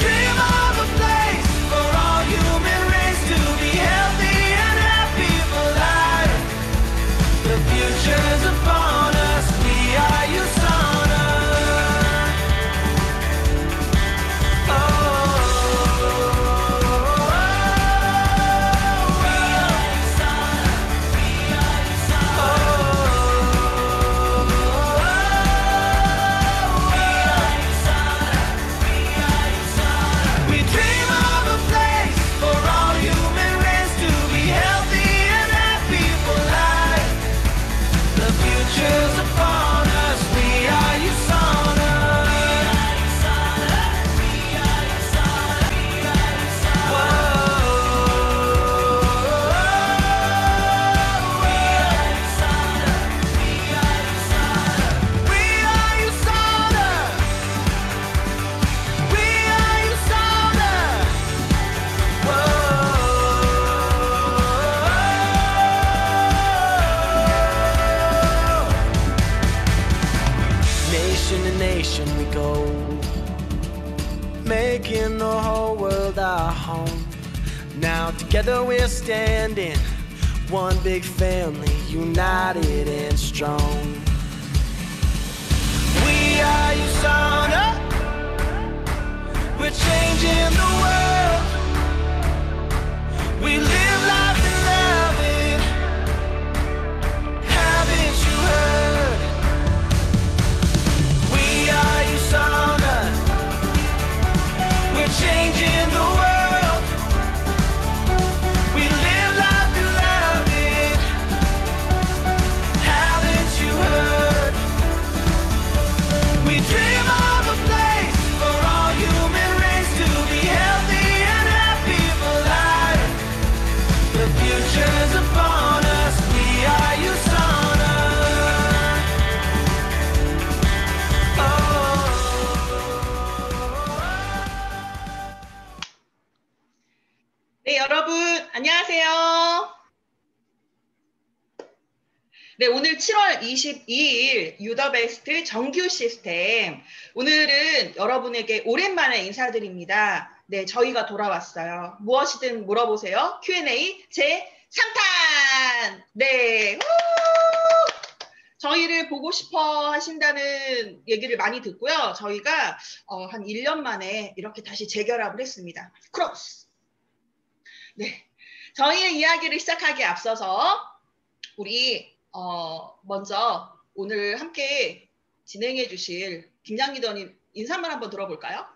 dream together we're standing, one big family, united and strong. We are USANA. We're changing the world. 네, 오늘 7월 22일 유더베스트 정규 시스템. 오늘은 여러분에게 오랜만에 인사드립니다. 네, 저희가 돌아왔어요. 무엇이든 물어보세요. Q&A 제 3탄! 네, 우! 저희를 보고 싶어 하신다는 얘기를 많이 듣고요. 저희가 어, 한 1년 만에 이렇게 다시 재결합을 했습니다. 크로스! 네. 저희의 이야기를 시작하기에 앞서서 우리 어, 먼저 오늘 함께 진행해 주실 김양 리더님 인사말 한번 들어볼까요?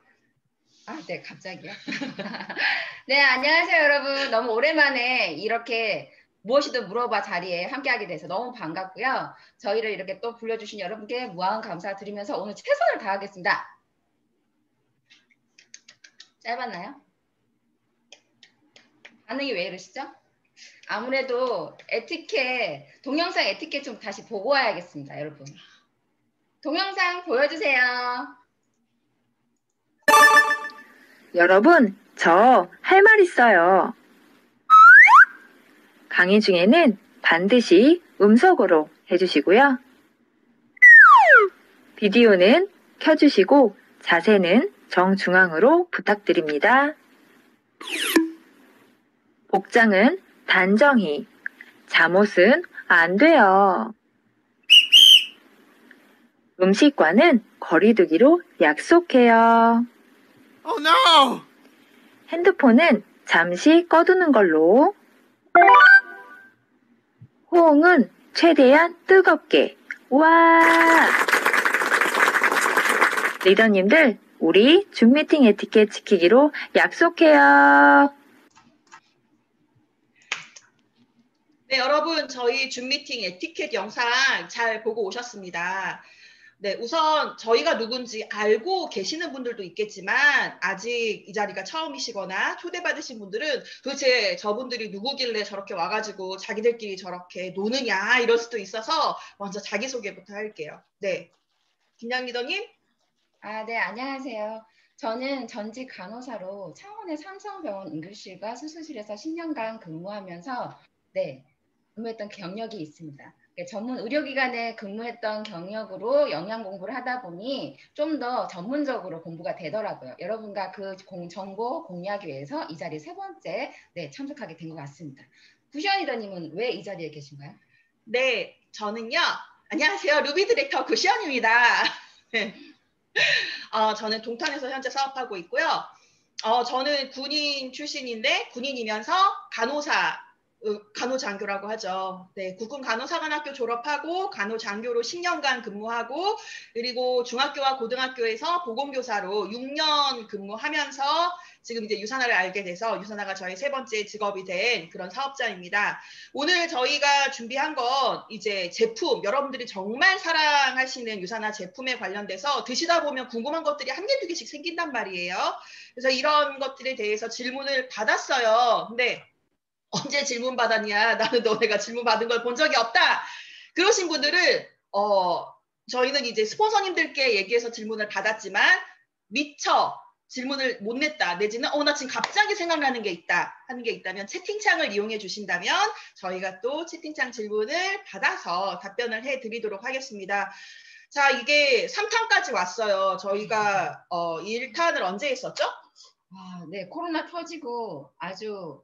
아, 네, 갑자기요. 네, 안녕하세요, 여러분. 너무 오랜만에 이렇게 무엇이든 물어봐 자리에 함께하게 돼서 너무 반갑고요. 저희를 이렇게 또 불러주신 여러분께 무한 감사드리면서 오늘 최선을 다하겠습니다. 짧았나요? 반응이 왜 이러시죠? 아무래도 에티켓, 동영상 에티켓 좀 다시 보고 와야겠습니다, 여러분. 동영상 보여주세요. 여러분, 저 할 말 있어요. 강의 중에는 반드시 음성으로 해주시고요. 비디오는 켜주시고 자세는 정중앙으로 부탁드립니다. 복장은 단정히, 잠옷은 안 돼요. 음식과는 거리두기로 약속해요. Oh no! 핸드폰은 잠시 꺼두는 걸로. 호응은 최대한 뜨겁게. 와! 리더님들, 우리 줌 미팅 에티켓 지키기로 약속해요. 네, 여러분, 저희 줌 미팅 에티켓 영상 잘 보고 오셨습니다. 네, 우선 저희가 누군지 알고 계시는 분들도 있겠지만 아직 이 자리가 처음이시거나 초대받으신 분들은 도대체 저분들이 누구길래 저렇게 와가지고 자기들끼리 저렇게 노느냐 이럴 수도 있어서 먼저 자기소개부터 할게요. 네, 김양 리더님. 아, 네, 안녕하세요. 저는 전직 간호사로 창원의 삼성병원 응급실과 수술실에서 10년간 근무하면서 네, 근무했던 경력이 있습니다. 전문 의료기관에 근무했던 경력으로 영양 공부를 하다 보니 좀 더 전문적으로 공부가 되더라고요. 여러분과 그 공- 정보 공유하기 위해서 이 자리 세 번째 네, 참석하게 된 것 같습니다. 구시연이더님은 왜 이 자리에 계신가요? 네, 저는요. 안녕하세요. 루비 디렉터 구시연입니다. 네. 어, 저는 동탄에서 현재 사업하고 있고요. 어, 저는 군인 출신인데 군인이면서 간호사 어, 간호장교라고 하죠. 네, 국군 간호사관학교 졸업하고 간호장교로 10년간 근무하고 그리고 중학교와 고등학교에서 보건교사로 6년 근무하면서 지금 이제 유산화를 알게 돼서 유산화가 저의 세 번째 직업이 된 그런 사업자입니다. 오늘 저희가 준비한 건 이제 제품, 여러분들이 정말 사랑하시는 유산화 제품에 관련돼서 드시다 보면 궁금한 것들이 한 개, 두 개씩 생긴단 말이에요. 그래서 이런 것들에 대해서 질문을 받았어요. 근데 언제 질문 받았냐? 나는 너네가 질문 받은 걸 본 적이 없다. 그러신 분들은, 어, 저희는 이제 스폰서님들께 얘기해서 질문을 받았지만, 미처 질문을 못 냈다. 내지는, 어, 나 지금 갑자기 생각나는 게 있다. 하는 게 있다면 채팅창을 이용해 주신다면 저희가 또 채팅창 질문을 받아서 답변을 해 드리도록 하겠습니다. 자, 이게 3탄까지 왔어요. 저희가, 어, 1탄을 언제 했었죠? 아, 네, 코로나 터지고 아주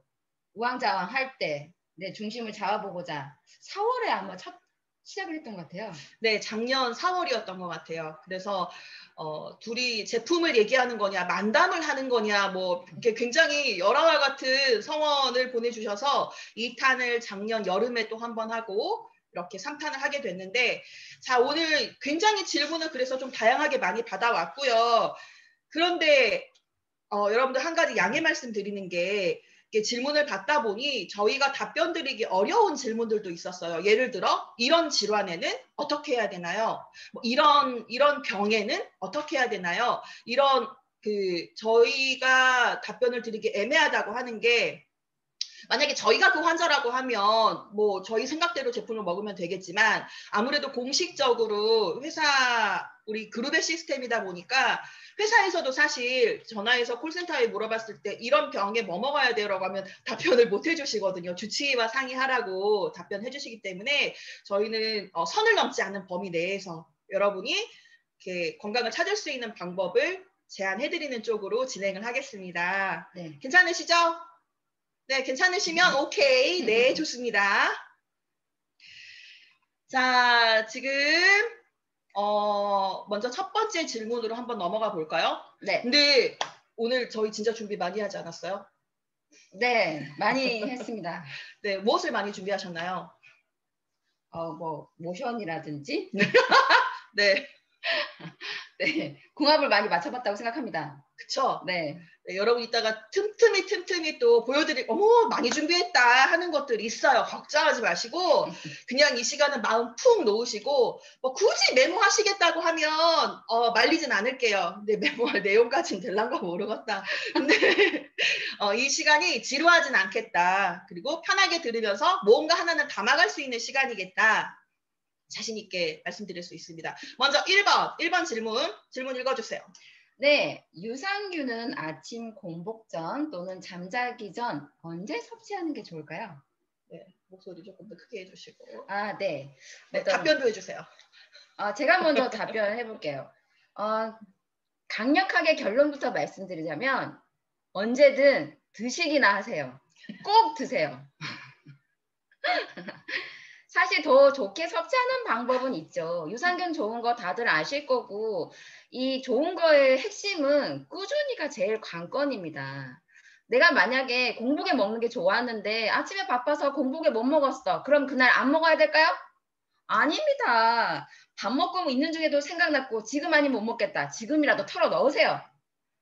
우왕좌왕 할 때, 네, 중심을 잡아보고자 4월에 아마 첫 시작을 했던 것 같아요. 네, 작년 4월이었던 것 같아요. 그래서 어, 둘이 제품을 얘기하는 거냐, 만담을 하는 거냐, 뭐 이렇게 굉장히 열화와 같은 성원을 보내주셔서 2탄을 작년 여름에 또 한 번 하고 이렇게 3탄을 하게 됐는데, 자 오늘 굉장히 질문을 그래서 좀 다양하게 많이 받아왔고요. 그런데 어, 여러분들 한 가지 양해 말씀드리는 게 질문을 받다 보니 저희가 답변 드리기 어려운 질문들도 있었어요. 예를 들어 이런 질환에는 어떻게 해야 되나요? 뭐 이런 이런 병에는 어떻게 해야 되나요? 이런 그 저희가 답변을 드리기 애매하다고 하는 게 만약에 저희가 그 환자라고 하면 뭐 저희 생각대로 제품을 먹으면 되겠지만 아무래도 공식적으로 회사 우리 그룹의 시스템이다 보니까 회사에서도 사실 전화해서 콜센터에 물어봤을 때 이런 병에 뭐 먹어야 돼요라고 하면 답변을 못 해주시거든요. 주치의와 상의하라고 답변해 주시기 때문에 저희는 어, 선을 넘지 않는 범위 내에서 여러분이 이렇게 건강을 찾을 수 있는 방법을 제안해 드리는 쪽으로 진행을 하겠습니다. 네. 괜찮으시죠? 네, 괜찮으시면 오케이. 네, 좋습니다. 자, 지금 어, 먼저 첫 번째 질문으로 한번 넘어가 볼까요? 네, 근데 오늘 저희 진짜 준비 많이 하지 않았어요? 네, 많이 했습니다. 네, 무엇을 많이 준비하셨나요? 어, 뭐, 모션이라든지, 네, 네, 궁합을 많이 맞춰봤다고 생각합니다. 그쵸? 네, 네, 여러분 이따가 틈틈이 틈틈이 또 보여드릴, 어머, 많이 준비했다 하는 것들 있어요. 걱정하지 마시고, 그냥 이 시간은 마음 푹 놓으시고, 뭐 굳이 메모하시겠다고 하면, 어, 말리진 않을게요. 근데 메모할 내용까지는 될란가 모르겠다. 근데, 어, 이 시간이 지루하진 않겠다. 그리고 편하게 들으면서 뭔가 하나는 담아갈 수 있는 시간이겠다. 자신있게 말씀드릴 수 있습니다. 먼저 1번, 1번 질문, 질문 읽어주세요. 네, 유산균은 아침 공복 전 또는 잠자기 전 언제 섭취하는 게 좋을까요? 네, 목소리 조금 더 크게 해주시고. 아, 네. 네, 어떤- 답변도 해주세요. 어, 제가 먼저 답변해 볼게요. 어, 강력하게 결론부터 말씀드리자면 언제든 드시기나 하세요. 꼭 드세요. 사실 더 좋게 섭취하는 방법은 있죠. 유산균 좋은 거 다들 아실 거고 이 좋은 거의 핵심은 꾸준히가 제일 관건입니다. 내가 만약에 공복에 먹는 게 좋았는데 아침에 바빠서 공복에 못 먹었어. 그럼 그날 안 먹어야 될까요? 아닙니다. 밥 먹고 있는 중에도 생각났고 지금 아니면 못 먹겠다. 지금이라도 털어 넣으세요.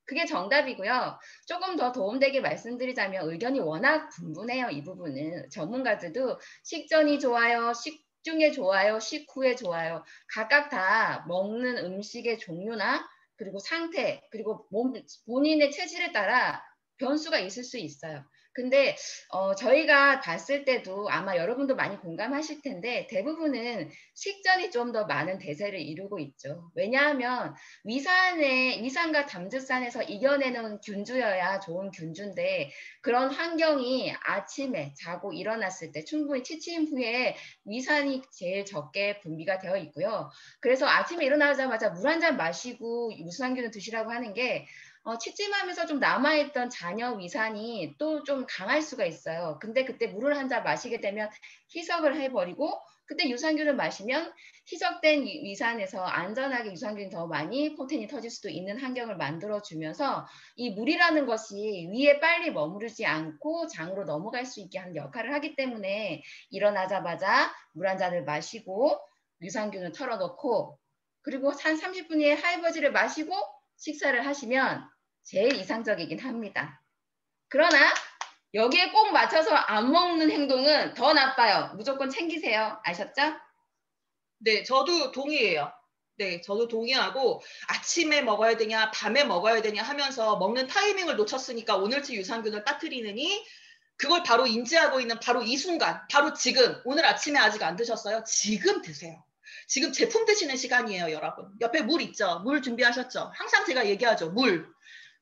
그게 정답이고요. 조금 더 도움되게 말씀드리자면 의견이 워낙 분분해요. 이 부분은 전문가들도 식전이 좋아요, 식중에 좋아요, 식후에 좋아요. 각각 다 먹는 음식의 종류나 그리고 상태 그리고 몸, 본인의 체질에 따라 변수가 있을 수 있어요. 근데 어, 저희가 봤을 때도 아마 여러분도 많이 공감하실 텐데 대부분은 식전이 좀 더 많은 대세를 이루고 있죠. 왜냐하면 위산에 위산과 담즙산에서 이겨내는 균주여야 좋은 균주인데 그런 환경이 아침에 자고 일어났을 때 충분히 취침 후에 위산이 제일 적게 분비가 되어 있고요. 그래서 아침에 일어나자마자 물 한 잔 마시고 유산균을 드시라고 하는 게 어, 취침하면서 좀 남아있던 잔여 위산이 또 좀 강할 수가 있어요. 근데 그때 물을 한 잔 마시게 되면 희석을 해버리고 그때 유산균을 마시면 희석된 이- 위산에서 안전하게 유산균이 더 많이 포텐이 터질 수도 있는 환경을 만들어주면서 이 물이라는 것이 위에 빨리 머무르지 않고 장으로 넘어갈 수 있게 하는 역할을 하기 때문에 일어나자마자 물 한 잔을 마시고 유산균을 털어놓고 그리고 한 30분 후에 하이버지를 마시고 식사를 하시면 제일 이상적이긴 합니다. 그러나 여기에 꼭 맞춰서 안 먹는 행동은 더 나빠요. 무조건 챙기세요. 아셨죠? 네, 저도 동의해요. 네, 저도 동의하고 아침에 먹어야 되냐, 밤에 먹어야 되냐 하면서 먹는 타이밍을 놓쳤으니까 오늘치 유산균을 빠뜨리느니 그걸 바로 인지하고 있는 바로 이 순간, 바로 지금, 오늘 아침에 아직 안 드셨어요? 지금 드세요. 지금 제품 드시는 시간이에요, 여러분. 옆에 물 있죠? 물 준비하셨죠? 항상 제가 얘기하죠. 물.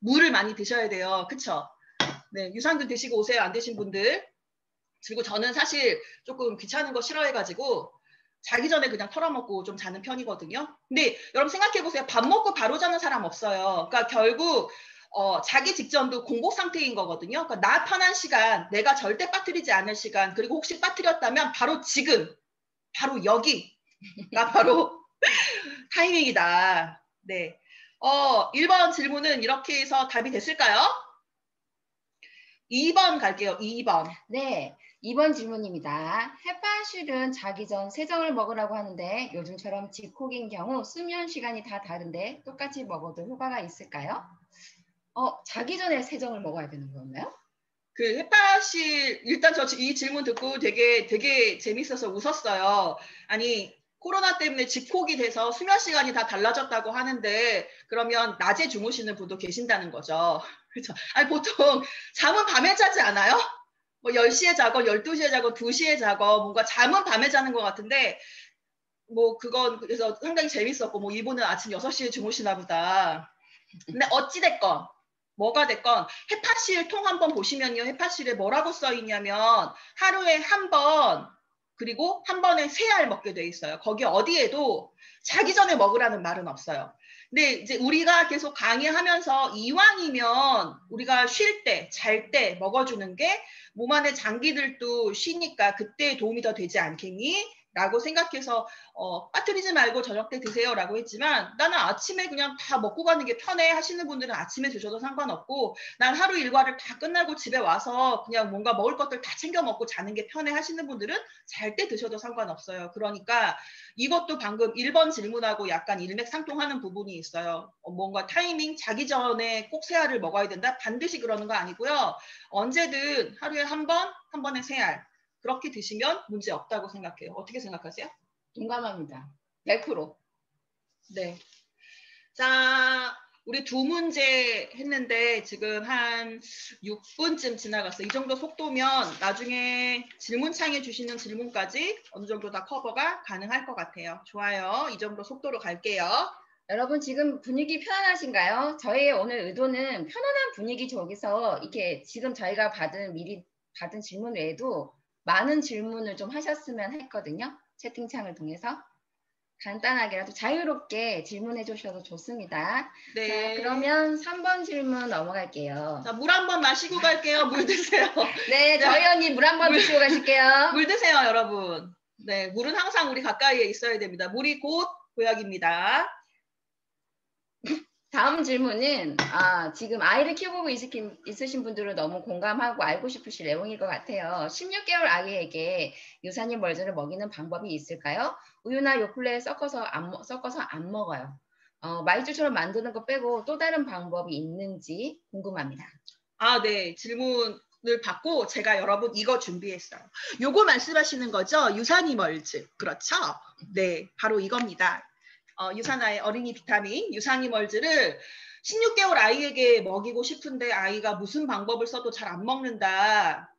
물을 많이 드셔야 돼요. 그쵸? 네, 유산균 드시고 오세요. 안 드신 분들. 그리고 저는 사실 조금 귀찮은 거 싫어해가지고 자기 전에 그냥 털어먹고 좀 자는 편이거든요. 근데 여러분 생각해보세요. 밥 먹고 바로 자는 사람 없어요. 그러니까 결국 어, 자기 직전도 공복 상태인 거거든요. 그러니까 나 편한 시간, 내가 절대 빠뜨리지 않을 시간, 그리고 혹시 빠뜨렸다면 바로 지금, 바로 여기가 바로 타이밍이다. 네. 어, 1번 질문은 이렇게 해서 답이 됐을까요? 2번 갈게요. 2번. 네. 2번 질문입니다. 헤파실은 자기 전 세정을 먹으라고 하는데 요즘처럼 집콕인 경우 수면 시간이 다 다른데 똑같이 먹어도 효과가 있을까요? 어, 자기 전에 세정을 먹어야 되는 건가요? 그 헤파실 일단 저 이 질문 듣고 되게 되게 재밌어서 웃었어요. 아니 코로나 때문에 집콕이 돼서 수면 시간이 다 달라졌다고 하는데 그러면 낮에 주무시는 분도 계신다는 거죠. 그렇죠. 아니 보통 잠은 밤에 자지 않아요? 뭐 10시에 자고 12시에 자고 2시에 자고 뭔가 잠은 밤에 자는 것 같은데 뭐 그건 그래서 상당히 재밌었고 뭐 이분은 아침 6시에 주무시나 보다. 근데 어찌 됐건 뭐가 됐건 헤파실 통 한번 보시면요. 헤파실에 뭐라고 써 있냐면 하루에 한번 그리고 한 번에 세 알 먹게 돼 있어요. 거기 어디에도 자기 전에 먹으라는 말은 없어요. 근데 이제 우리가 계속 강의하면서 이왕이면 우리가 쉴 때, 잘 때 먹어주는 게 몸 안의 장기들도 쉬니까 그때 도움이 더 되지 않겠니? 라고 생각해서 어, 빠뜨리지 말고 저녁 때 드세요 라고 했지만 나는 아침에 그냥 다 먹고 가는 게 편해 하시는 분들은 아침에 드셔도 상관없고 난 하루 일과를 다 끝나고 집에 와서 그냥 뭔가 먹을 것들 다 챙겨 먹고 자는 게 편해 하시는 분들은 잘 때 드셔도 상관없어요. 그러니까 이것도 방금 1번 질문하고 약간 일맥상통하는 부분이 있어요. 어, 뭔가 타이밍 자기 전에 꼭 세 알을 먹어야 된다? 반드시 그러는 거 아니고요. 언제든 하루에 한 번, 한 번에 세 알. 그렇게 드시면 문제 없다고 생각해요. 어떻게 생각하세요? 동감합니다. 100%. 네. 자, 우리 두 문제 했는데 지금 한 6분쯤 지나갔어요. 이 정도 속도면 나중에 질문창에 주시는 질문까지 어느 정도 다 커버가 가능할 것 같아요. 좋아요. 이 정도 속도로 갈게요. 여러분 지금 분위기 편안하신가요? 저희의 오늘 의도는 편안한 분위기 속에서 이렇게 지금 저희가 받은 미리 받은 질문 외에도 많은 질문을 좀 하셨으면 했거든요. 채팅창을 통해서 간단하게라도 자유롭게 질문해 주셔도 좋습니다. 네. 자, 그러면 3번 질문 넘어갈게요. 자, 물 한 번 마시고 갈게요. 물 드세요. 네, 저희 언니 물 한번 물- 드시고 가실게요. 물 드세요, 여러분. 네, 물은 항상 우리 가까이에 있어야 됩니다. 물이 곧 보약입니다. 다음 질문은 아, 지금 아이를 키우고 있으신, 있으신 분들은 너무 공감하고 알고 싶으실 내용일 것 같아요. 16개월 아이에게 유산균 멀즈를 먹이는 방법이 있을까요? 우유나 요플레 섞어서 안, 먹- 섞어서 안 먹어요. 어, 마이쮸처럼 만드는 거 빼고 또 다른 방법이 있는지 궁금합니다. 아, 네. 질문을 받고 제가 여러분 이거 준비했어요. 요거 말씀하시는 거죠? 유산이 멀즈. 그렇죠? 네. 바로 이겁니다. 어, 유산아의 어린이 비타민 유산이멀즈를 16개월 아이에게 먹이고 싶은데 아이가 무슨 방법을 써도 잘 안 먹는다.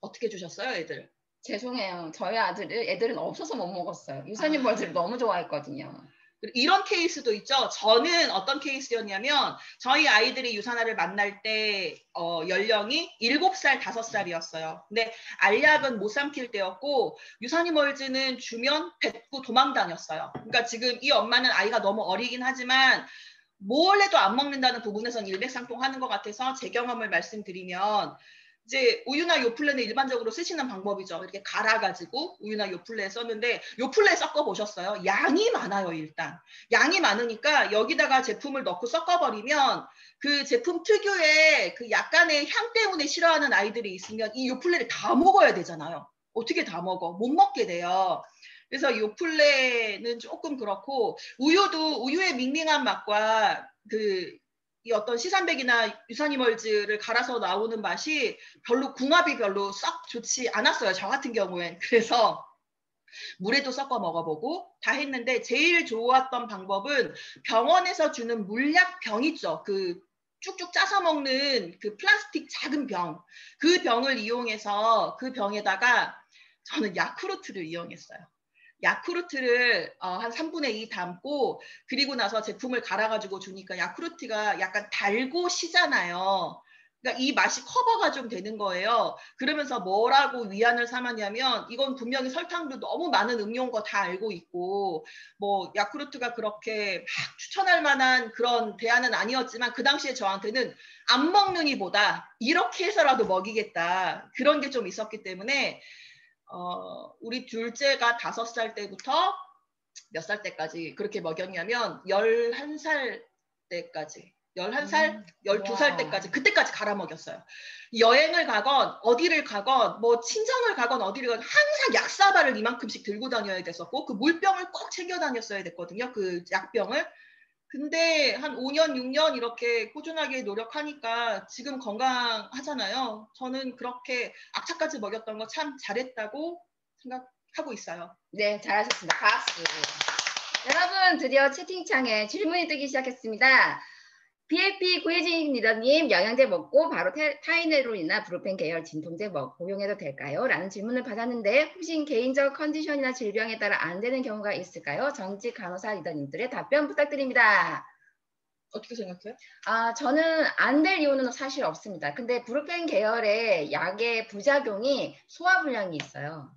어떻게 주셨어요, 애들? 죄송해요. 저희 아들은 애들은 없어서 못 먹었어요. 유산균 벌들을 너무 좋아했거든요. 이런 케이스도 있죠. 저는 어떤 케이스였냐면 저희 아이들이 유산화를 만날 때 어, 연령이 7살, 5살이었어요. 근데 알약은 못 삼킬 때였고 유산이멀즈는 주면 뱉고 도망 다녔어요. 그러니까 지금 이 엄마는 아이가 너무 어리긴 하지만 뭘 해도 안 먹는다는 부분에선 일맥상통하는 것 같아서 제 경험을 말씀드리면 이제 우유나 요플레는 일반적으로 쓰시는 방법이죠. 이렇게 갈아가지고 우유나 요플레 썼는데 요플레 섞어 보셨어요? 양이 많아요, 일단. 양이 많으니까 여기다가 제품을 넣고 섞어버리면 그 제품 특유의 그 약간의 향 때문에 싫어하는 아이들이 있으면 이 요플레를 다 먹어야 되잖아요. 어떻게 다 먹어? 못 먹게 돼요. 그래서 요플레는 조금 그렇고 우유도 우유의 밍밍한 맛과 그 이 어떤 시산백이나 유산이멀즈를 갈아서 나오는 맛이 별로 궁합이 별로 썩 좋지 않았어요. 저 같은 경우엔. 그래서 물에도 섞어 먹어보고 다 했는데 제일 좋았던 방법은 병원에서 주는 물약병 있죠. 그 쭉쭉 짜서 먹는 그 플라스틱 작은 병. 그 병을 이용해서 그 병에다가 저는 야쿠르트를 이용했어요. 야쿠르트를 어, 한 3분의 2 담고 그리고 나서 제품을 갈아가지고 주니까 야쿠르트가 약간 달고 시잖아요. 그러니까 이 맛이 커버가 좀 되는 거예요. 그러면서 뭐라고 위안을 삼았냐면 이건 분명히 설탕도 너무 많은 음료인 거 다 알고 있고 뭐 야쿠르트가 그렇게 막 추천할 만한 그런 대안은 아니었지만 그 당시에 저한테는 안 먹는 이보다 이렇게 해서라도 먹이겠다 그런 게 좀 있었기 때문에 어, 우리 둘째가 다섯 살 때부터 몇 살 때까지 그렇게 먹였냐면 11살 때까지 11살, 음, 12살 와. 때까지 그때까지 갈아 먹였어요. 여행을 가건 어디를 가건 뭐 친정을 가건 어디를 가건 항상 약사발을 이만큼씩 들고 다녀야 됐었고 그 물병을 꼭 챙겨 다녔어야 됐거든요. 그 약병을. 근데 한 5년, 6년 이렇게 꾸준하게 노력하니까 지금 건강하잖아요. 저는 그렇게 악착같이 먹였던 거 참 잘했다고 생각하고 있어요. 네, 잘하셨습니다. 박수. 여러분, 드디어 채팅창에 질문이 뜨기 시작했습니다. BFP 구혜진 리더님, 영양제 먹고 바로 타- 타이네롤이나 브루펜 계열 진통제 먹 복용해도 될까요? 라는 질문을 받았는데 혹시 개인적 컨디션이나 질병에 따라 안 되는 경우가 있을까요? 정직 간호사 리더님들의 답변 부탁드립니다. 어떻게 생각해요? 아, 저는 안 될 이유는 사실 없습니다. 근데 브루펜 계열의 약의 부작용이 소화 불량이 있어요.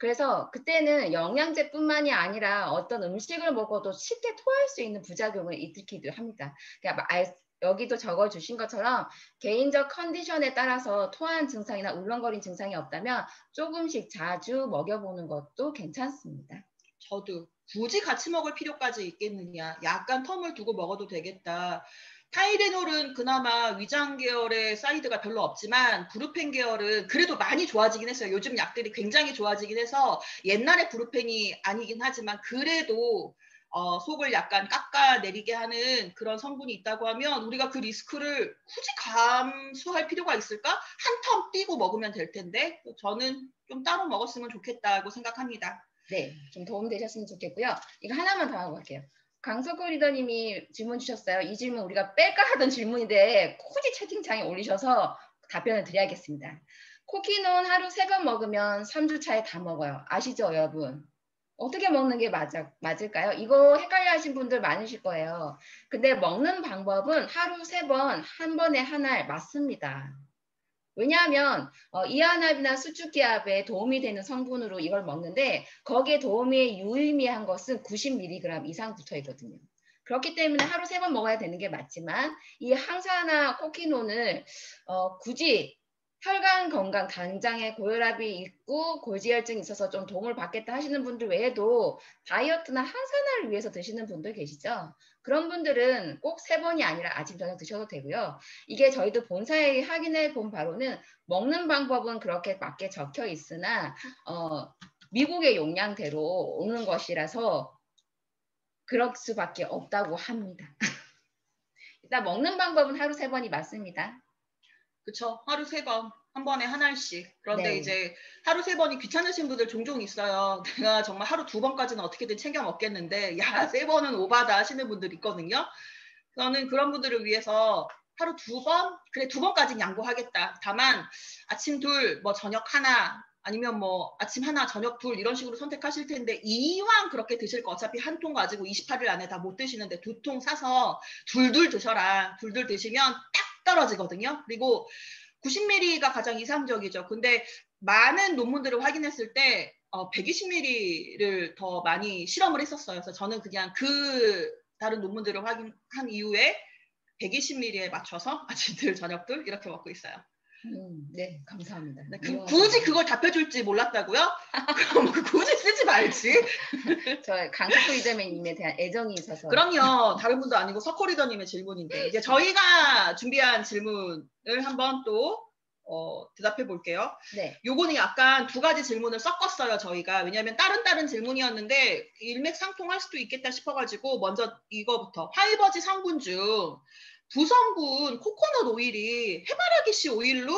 그래서 그때는 영양제뿐만이 아니라 어떤 음식을 먹어도 쉽게 토할 수 있는 부작용을 일으키기도 합니다. 그러니까 알- 여기도 적어 주신 것처럼 개인적 컨디션에 따라서 토한 증상이나 울렁거린 증상이 없다면 조금씩 자주 먹여보는 것도 괜찮습니다. 저도 굳이 같이 먹을 필요까지 있겠느냐. 약간 term을 두고 먹어도 되겠다. 타이레놀은 그나마 위장 계열의 side가 별로 없지만 브루펜 계열은 그래도 많이 좋아지긴 했어요. 요즘 약들이 굉장히 좋아지긴 해서 옛날의 브루펜이 아니긴 하지만 그래도 어, 속을 약간 깎아내리게 하는 그런 성분이 있다고 하면 우리가 그 리스크를 굳이 감수할 필요가 있을까? 한 텀 띄고 먹으면 될 텐데 저는 좀 따로 먹었으면 좋겠다고 생각합니다. 네, 좀 도움 되셨으면 좋겠고요. 이거 하나만 더 하고 갈게요. 강석호 리더님이 질문 주셨어요. 이 질문 우리가 뺄까 하던 질문인데 굳이 채팅창에 올리셔서 답변을 드려야겠습니다. 코키논 하루 세 번 먹으면 3주 차에 다 먹어요. 아시죠, 여러분? 어떻게 먹는 게 맞아, 맞을까요? 이거 헷갈려 하신 분들 많으실 거예요. 근데 먹는 방법은 하루 세 번, 한 번에 한 알 맞습니다. 왜냐하면 어, 이안압이나 수축기압에 도움이 되는 성분으로 이걸 먹는데 거기에 도움이 유의미한 것은 90mg 이상 붙어 있거든요. 그렇기 때문에 하루 세 번 먹어야 되는 게 맞지만 이 항산화 코키논을 어, 굳이 혈관 건강, 당장에 고혈압이 있고 골지혈증이 있어서 좀 도움을 받겠다 하시는 분들 외에도 다이어트나 항산화를 위해서 드시는 분들 계시죠? 그런 분들은 꼭 세 번이 아니라 아침 저녁 드셔도 되고요. 이게 저희도 본사에 확인해 본 바로는 먹는 방법은 그렇게 맞게 적혀 있으나 어, 미국의 용량대로 오는 것이라서 그럴 수밖에 없다고 합니다. 일단 먹는 방법은 하루 세 번이 맞습니다. 그쵸? 하루 세 번. 한 번에 한 알씩. 그런데 네. 이제 하루 세 번이 귀찮으신 분들 종종 있어요. 내가 정말 하루 두 번까지는 어떻게든 챙겨 먹겠는데, 야, 세 번은 오바다 하시는 분들 있거든요. 저는 그런 분들을 위해서 하루 두 번? 그래, 두 번까지는 양보하겠다. 다만, 아침 둘, 뭐 저녁 하나, 아니면 뭐 아침 하나, 저녁 둘, 이런 식으로 선택하실 텐데, 이왕 그렇게 드실 거 어차피 한 통 가지고 28일 안에 다 못 드시는데 두 통 사서 둘둘 드셔라. 둘둘 드시면 딱 떨어지거든요. 그리고 90ml가 가장 이상적이죠. 근데 많은 논문들을 확인했을 때 어, 120ml를 더 많이 실험을 했었어요. 그래서 저는 그냥 그 다른 논문들을 확인한 이후에 120ml에 맞춰서 아침들 저녁들 이렇게 먹고 있어요. 음, 네, 감사합니다. 네, 그-. 굳이 그걸 답해줄지 몰랐다고요? 그럼 굳이 쓰지 말지. 저 강석호 이재명님에 대한 애정이 있어서. 그럼요. 다른 분도 아니고 석호리더님의 질문인데 이제 저희가 준비한 질문을 한번 또 어, 대답해 볼게요. 네, 요거는 약간 두 가지 질문을 섞었어요, 저희가. 왜냐하면 다른 다른 질문이었는데 일맥상통할 수도 있겠다 싶어가지고 먼저 이거부터 화이버지 성분 중 부성분 코코넛 오일이 해바라기 씨 오일로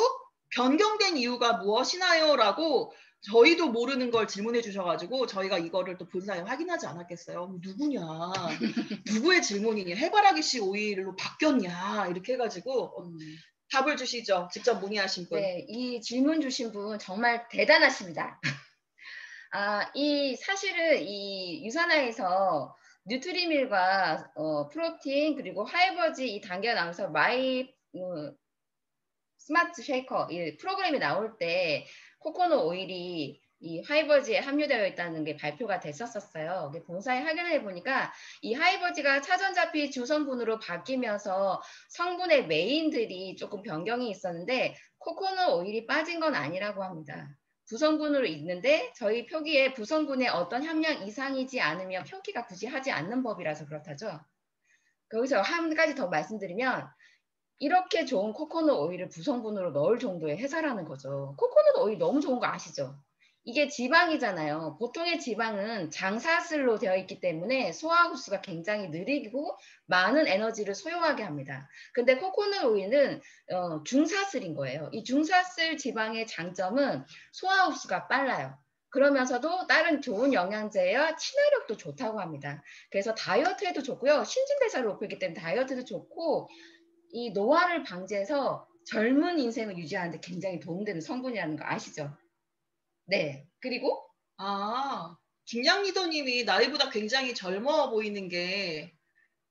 변경된 이유가 무엇이나요? 라고 저희도 모르는 걸 질문해 주셔가지고 저희가 이거를 또 본사에 확인하지 않았겠어요. 누구냐? 누구의 질문이냐? 해바라기 씨 오일로 바뀌었냐? 이렇게 해가지고 어, 음, 답을 주시죠. 직접 문의하신 분. 네, 이 질문 주신 분 정말 대단하십니다. 아, 이 사실은 이 유사나에서 뉴트리밀과 어, 프로틴 그리고 화이버지 이 단계가 나오면서 마이 어, 스마트 쉐이커 이 프로그램이 나올 때 코코넛 오일이 이 화이버지에 함유되어 있다는 게 발표가 됐었었어요. 근데 본사에 확인을 해보니까 이 화이버지가 차전자피 주성분으로 바뀌면서 성분의 메인들이 조금 변경이 있었는데 코코넛 오일이 빠진 건 아니라고 합니다. 부성분으로 있는데 저희 표기에 부성분의 어떤 함량 이상이지 않으면 표기가 굳이 하지 않는 법이라서 그렇다죠. 거기서 한 가지 더 말씀드리면 이렇게 좋은 코코넛 오일을 부성분으로 넣을 정도의 회사라는 거죠. 코코넛 오일 너무 좋은 거 아시죠? 이게 지방이잖아요. 보통의 지방은 장사슬로 되어 있기 때문에 소화 흡수가 굉장히 느리고 많은 에너지를 소요하게 합니다. 근데 코코넛 오일은 어, 중사슬인 거예요. 이 중사슬 지방의 장점은 소화 흡수가 빨라요. 그러면서도 다른 좋은 영양제와 친화력도 좋다고 합니다. 그래서 다이어트에도 좋고요. 신진대사를 높이기 때문에 다이어트도 좋고 이 노화를 방지해서 젊은 인생을 유지하는 데 굉장히 도움되는 성분이라는 거 아시죠? 네. 그리고 아, 김양 리더님이 나이보다 굉장히 젊어 보이는 게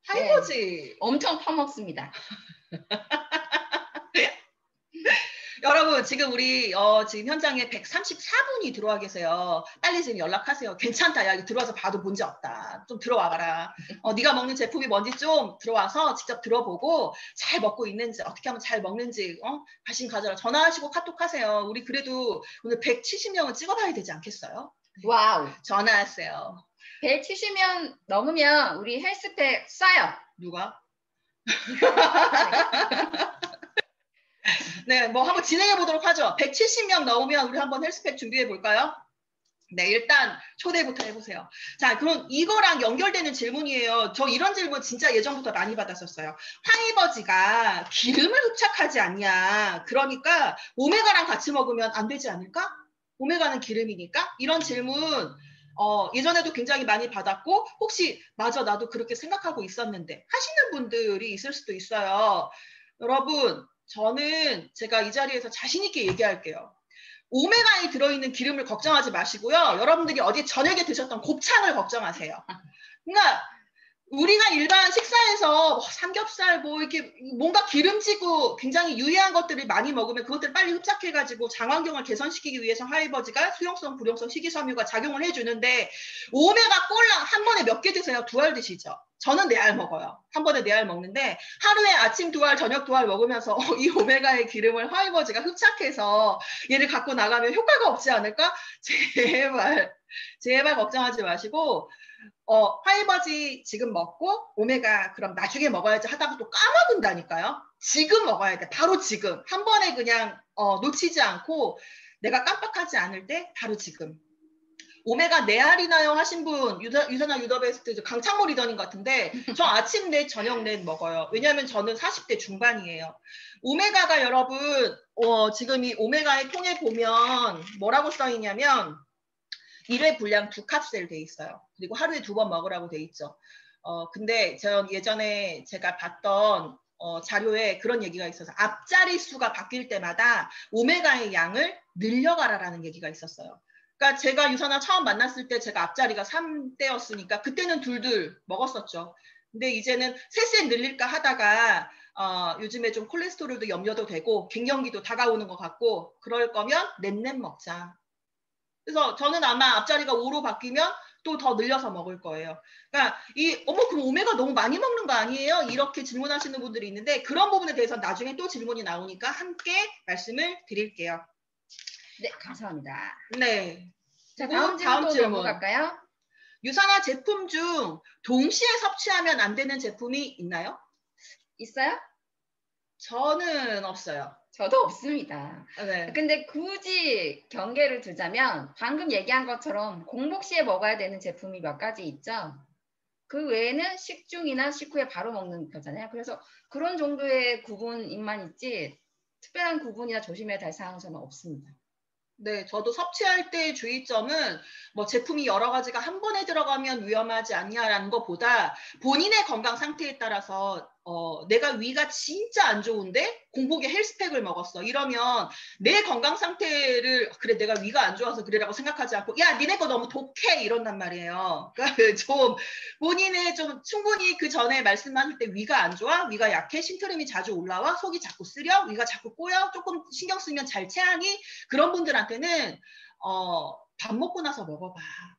하이버지. 엄청 퍼먹습니다. 여러분, 지금 우리 어, 지금 현장에 134분이 들어와 계세요. 빨리 지금 연락하세요. 괜찮다. 야, 여기 들어와서 봐도 문제 없다. 좀 들어와봐라. 어, 네가 먹는 제품이 뭔지 좀 들어와서 직접 들어보고 잘 먹고 있는지 어떻게 하면 잘 먹는지 어? 관심 가져라. 전화하시고 카톡하세요. 우리 그래도 오늘 170명은 찍어봐야 되지 않겠어요? Wow. 전화하세요. 170명 넘으면 우리 헬스팩 쏴요. 누가? 네, 뭐 한번 진행해 보도록 하죠. 170명 넘으면 우리 한번 헬스팩 준비해 볼까요? 네, 일단 초대부터 해보세요. 자, 그럼 이거랑 연결되는 질문이에요. 저 이런 질문 진짜 예전부터 많이 받았었어요. 화이버지가 기름을 흡착하지 않냐. 그러니까 오메가랑 같이 먹으면 안 되지 않을까? 오메가는 기름이니까? 이런 질문 어, 예전에도 굉장히 많이 받았고 혹시 맞아 나도 그렇게 생각하고 있었는데 하시는 분들이 있을 수도 있어요. 여러분 저는 제가 이 자리에서 자신 있게 얘기할게요. 오메가에 들어있는 기름을 걱정하지 마시고요. 여러분들이 어디 저녁에 드셨던 곱창을 걱정하세요. 그러니까 우리가 일반 식사에서 뭐 삼겹살 뭐 이렇게 뭔가 기름지고 굉장히 유해한 것들을 많이 먹으면 그것들 빨리 흡착해가지고 장환경을 개선시키기 위해서 하이버지가 수용성, 불용성 식이섬유가 작용을 해주는데 오메가 꼴랑 한 번에 몇 개 드세요? 두 알 드시죠? 저는 네 알 먹어요. 한 번에 네 알 먹는데 하루에 아침 두 알, 저녁 두 알 먹으면서 어, 이 오메가의 기름을 화이버지가 흡착해서 얘를 갖고 나가면 효과가 없지 않을까? 제발, 제발 걱정하지 마시고 어, 화이버지 지금 먹고 오메가 그럼 나중에 먹어야지 하다가 또 까먹는다니까요. 지금 먹어야 돼. 바로 지금. 한 번에 그냥 어, 놓치지 않고 내가 깜빡하지 않을 때 바로 지금. 오메가 네 알이나요 하신 분 유사, 유산화 유더베스트 저 강창모 리더님 같은데 저 아침 넷 저녁 넷 먹어요. 왜냐하면 저는 40대 중반이에요. 오메가가 여러분 어, 지금 이 오메가의 통에 보면 뭐라고 써 있냐면 1회 분량 두 캡슐 돼 있어요. 그리고 하루에 두 번 먹으라고 돼 있죠. 어, 근데 저 예전에 제가 봤던 어, 자료에 그런 얘기가 있어서 앞자리 수가 바뀔 때마다 오메가의 양을 늘려가라라는 얘기가 있었어요. 그러니까 제가 유산화 처음 만났을 때 제가 앞자리가 3대였으니까 그때는 둘둘 먹었었죠. 근데 이제는 셋셋 늘릴까 하다가 어, 요즘에 좀 콜레스테롤도 염려도 되고 갱년기도 다가오는 것 같고 그럴 거면 넷넷 먹자. 그래서 저는 아마 앞자리가 5로 바뀌면 또 더 늘려서 먹을 거예요. 그러니까 이 어머 그럼 오메가 너무 많이 먹는 거 아니에요? 이렇게 질문하시는 분들이 있는데 그런 부분에 대해서 나중에 또 질문이 나오니까 함께 말씀을 드릴게요. 네, 감사합니다. 네. 자, 그리고 다음 질문 또 넘어갈까요? 유산화 제품 중 동시에 섭취하면 안 되는 제품이 있나요? 있어요? 저는 없어요. 저도 없습니다. 네. 근데 굳이 경계를 두자면 방금 얘기한 것처럼 공복 시에 먹어야 되는 제품이 몇 가지 있죠. 그 외에는 식중이나 식후에 바로 먹는 거잖아요. 그래서 그런 정도의 구분만 있지 특별한 구분이나 조심해야 될 사항은 저는 없습니다. 네, 저도 섭취할 때 주의점은 뭐 제품이 여러 가지가 한 번에 들어가면 위험하지 않냐라는 것보다 본인의 건강 상태에 따라서 어, 내가 위가 진짜 안 좋은데 공복에 헬스팩을 먹었어. 이러면 내 건강 상태를 그래 내가 위가 안 좋아서 그래라고 생각하지 않고 야 니네 거 너무 독해! 이런단 말이에요. 그러니까 좀 본인의 좀 충분히 그 전에 말씀하실 때 위가 안 좋아, 위가 약해, 심트림이 자주 올라와, 속이 자꾸 쓰려, 위가 자꾸 꼬여, 조금 신경 쓰면 잘 체하니? 그런 분들한테는 어, 밥 먹고 나서 먹어봐.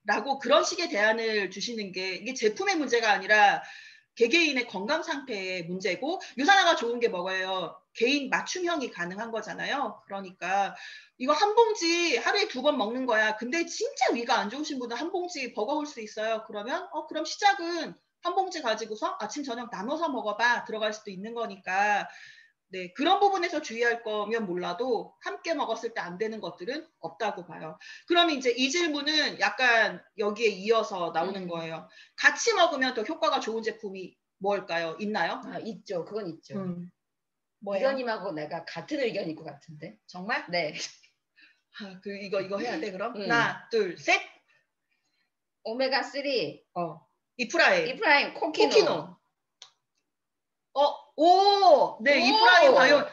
라고 그런 식의 대안을 주시는 게 이게 제품의 문제가 아니라 개개인의 건강 상태의 문제고 유산화가 좋은 게 뭐예요? 개인 맞춤형이 가능한 거잖아요. 그러니까 이거 한 봉지 하루에 두 번 먹는 거야. 근데 진짜 위가 안 좋으신 분은 한 봉지 버거울 수 있어요. 그러면 어 그럼 시작은 한 봉지 가지고서 아침 저녁 나눠서 먹어봐 들어갈 수도 있는 거니까 네, 그런 부분에서 주의할 거면 몰라도 함께 먹었을 때 안 되는 것들은 없다고 봐요. 그러면 이제 이 질문은 약간 여기에 이어서 나오는 음. 거예요. 같이 먹으면 더 효과가 좋은 제품이 뭘까요? 있나요? 아, 있죠. 그건 있죠. 음. 뭐예요? 이사님하고 내가 같은 의견일 것 같은데. 정말? 네. 아, 그 이거 이거 해야 돼 그럼? 음. 하나, 둘, 셋. 오메가 3 어. 이프라임. 이프라임 코퀴논. 코퀴논. 어, 오, 네, 오! 이프라임 바이오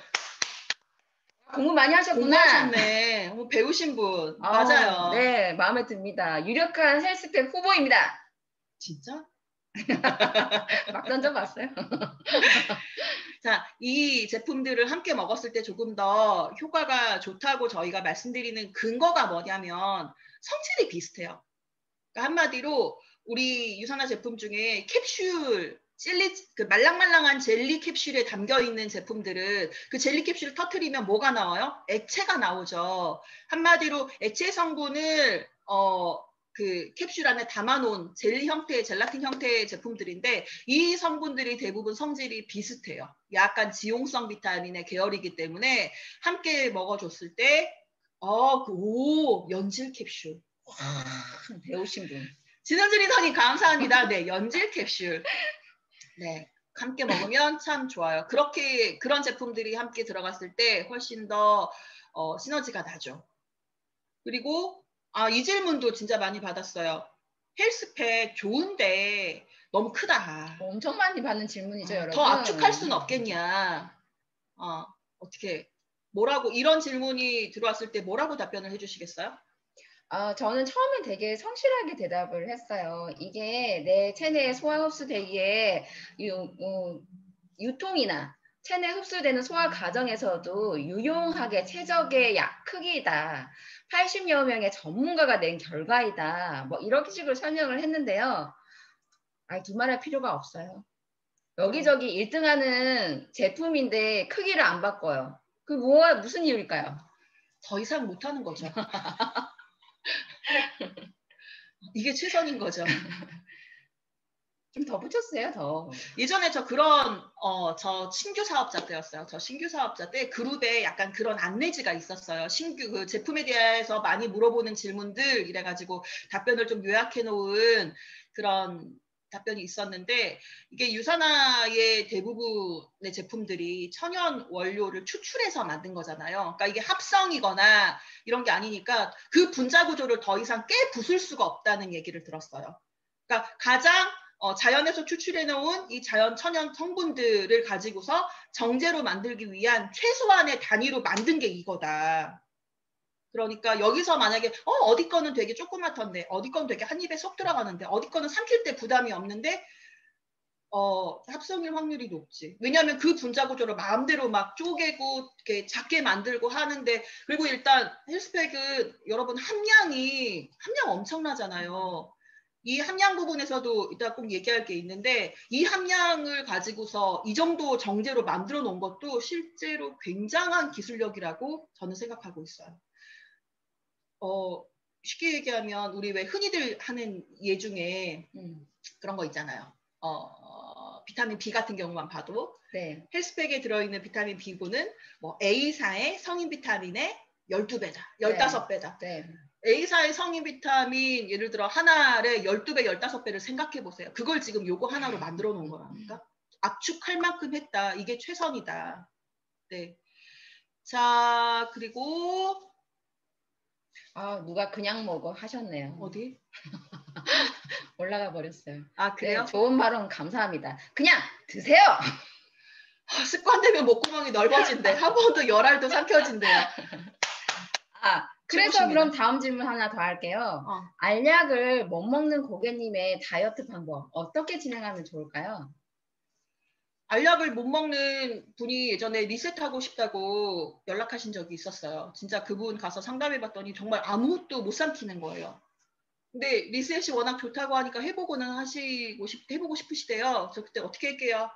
공부 많이 하셨구나. 공부하셨네. 어, 배우신 분. 아, 맞아요. 네, 마음에 듭니다. 유력한 헬스팩 후보입니다. 진짜? 막 던져봤어요. 자, 이 제품들을 함께 먹었을 때 조금 더 효과가 좋다고 저희가 말씀드리는 근거가 뭐냐면 성질이 비슷해요. 그러니까 한마디로 우리 유산화 제품 중에 캡슐 젤리 그 말랑말랑한 젤리 캡슐에 담겨 있는 제품들은 그 젤리 캡슐을 터트리면 뭐가 나와요? 액체가 나오죠. 한마디로 액체 성분을 어 그 캡슐 안에 담아놓은 젤리 형태의 젤라틴 형태의 제품들인데 이 성분들이 대부분 성질이 비슷해요. 약간 지용성 비타민의 계열이기 때문에 함께 먹어줬을 때, 어, 그, 오, 연질 캡슐. 배우신 분. 진원진 리더님 감사합니다. 네, 연질 캡슐. 네, 함께 먹으면 참 좋아요. 그렇게 그런 제품들이 함께 들어갔을 때 훨씬 더 어, 시너지가 나죠. 그리고 아, 이 질문도 진짜 많이 받았어요. 헬스팩 좋은데 너무 크다. 엄청 많이 받는 질문이죠, 어, 여러분. 더 압축할 수는 없겠냐. 어, 어떻게 뭐라고 이런 질문이 들어왔을 때 뭐라고 답변을 해주시겠어요? 아, 저는 처음에 되게 성실하게 대답을 했어요. 이게 내 체내에 소화 흡수되기에 유, 어, 유통이나 체내 흡수되는 소화 과정에서도 유용하게 최적의 약 크기다. 80여 명의 전문가가 낸 결과이다. 뭐 이렇게 식으로 설명을 했는데요. 아, 두말할 필요가 없어요. 여기저기 1등하는 제품인데 크기를 안 바꿔요. 그 뭐, 무슨 이유일까요? 더 이상 못하는 거죠. 이게 최선인 거죠. 좀 더 붙였어요, 더. 예전에 저 그런 어 저 신규 사업자 때였어요. 저 신규 사업자 때 그룹에 약간 그런 안내지가 있었어요. 신규 그 제품에 대해서 많이 물어보는 질문들 이래가지고 답변을 좀 요약해 놓은 그런 답변이 있었는데 이게 유산화의 대부분의 제품들이 천연 원료를 추출해서 만든 거잖아요. 그러니까 이게 합성이거나 이런 게 아니니까 그 분자 구조를 더 이상 깨 부술 수가 없다는 얘기를 들었어요. 그러니까 가장 어, 자연에서 추출해 놓은 이 자연 천연 성분들을 가지고서 정제로 만들기 위한 최소한의 단위로 만든 게 이거다. 그러니까 여기서 만약에 어 어디 거는 되게 조그맣던데 어디 거는 되게 한 입에 쏙 들어가는데 어디 거는 삼킬 때 부담이 없는데 어 합성일 확률이 높지. 왜냐하면 그 분자 구조를 마음대로 막 쪼개고 이렇게 작게 만들고 하는데 그리고 일단 헬스팩은 여러분 함량이 함량 엄청나잖아요. 이 함량 부분에서도 이따 꼭 얘기할 게 있는데 이 함량을 가지고서 이 정도 정제로 만들어 놓은 것도 실제로 굉장한 기술력이라고 저는 생각하고 있어요. 어, 쉽게 얘기하면 우리 왜 흔히들 하는 예 중에 음, 그런 거 있잖아요. 어, 비타민 B 같은 경우만 봐도 네. 헬스팩에 들어있는 비타민 B9는 뭐 A사의 성인 비타민의 12배다, 15배다. 네. A사의 성인 비타민 예를 들어 하나를 12배, 15배를 생각해 보세요. 그걸 지금 요거 하나로 만들어 놓은 거라니까. 압축할 만큼 했다. 이게 최선이다. 네. 자, 그리고 아, 누가 그냥 먹어 하셨네요. 어디? 올라가 버렸어요. 아, 그래요? 네, 좋은 발언 감사합니다. 그냥 드세요. 아, 습관되면 목구멍이 넓어진대. 한번더 열알도 삼켜진대요. 아, 그래서 최고십니다. 그럼 다음 질문 하나 더 할게요. 어. 알약을 못 먹는 고객님의 다이어트 방법 어떻게 진행하면 좋을까요? 알약을 못 먹는 분이 예전에 리셋하고 싶다고 연락하신 적이 있었어요. 진짜 그분 가서 상담해 봤더니 정말 아무것도 못 삼키는 거예요. 근데 리셋이 워낙 좋다고 하니까 해보고는 하시고 싶, 해보고 싶으시대요. 저 그때 어떻게 할게요?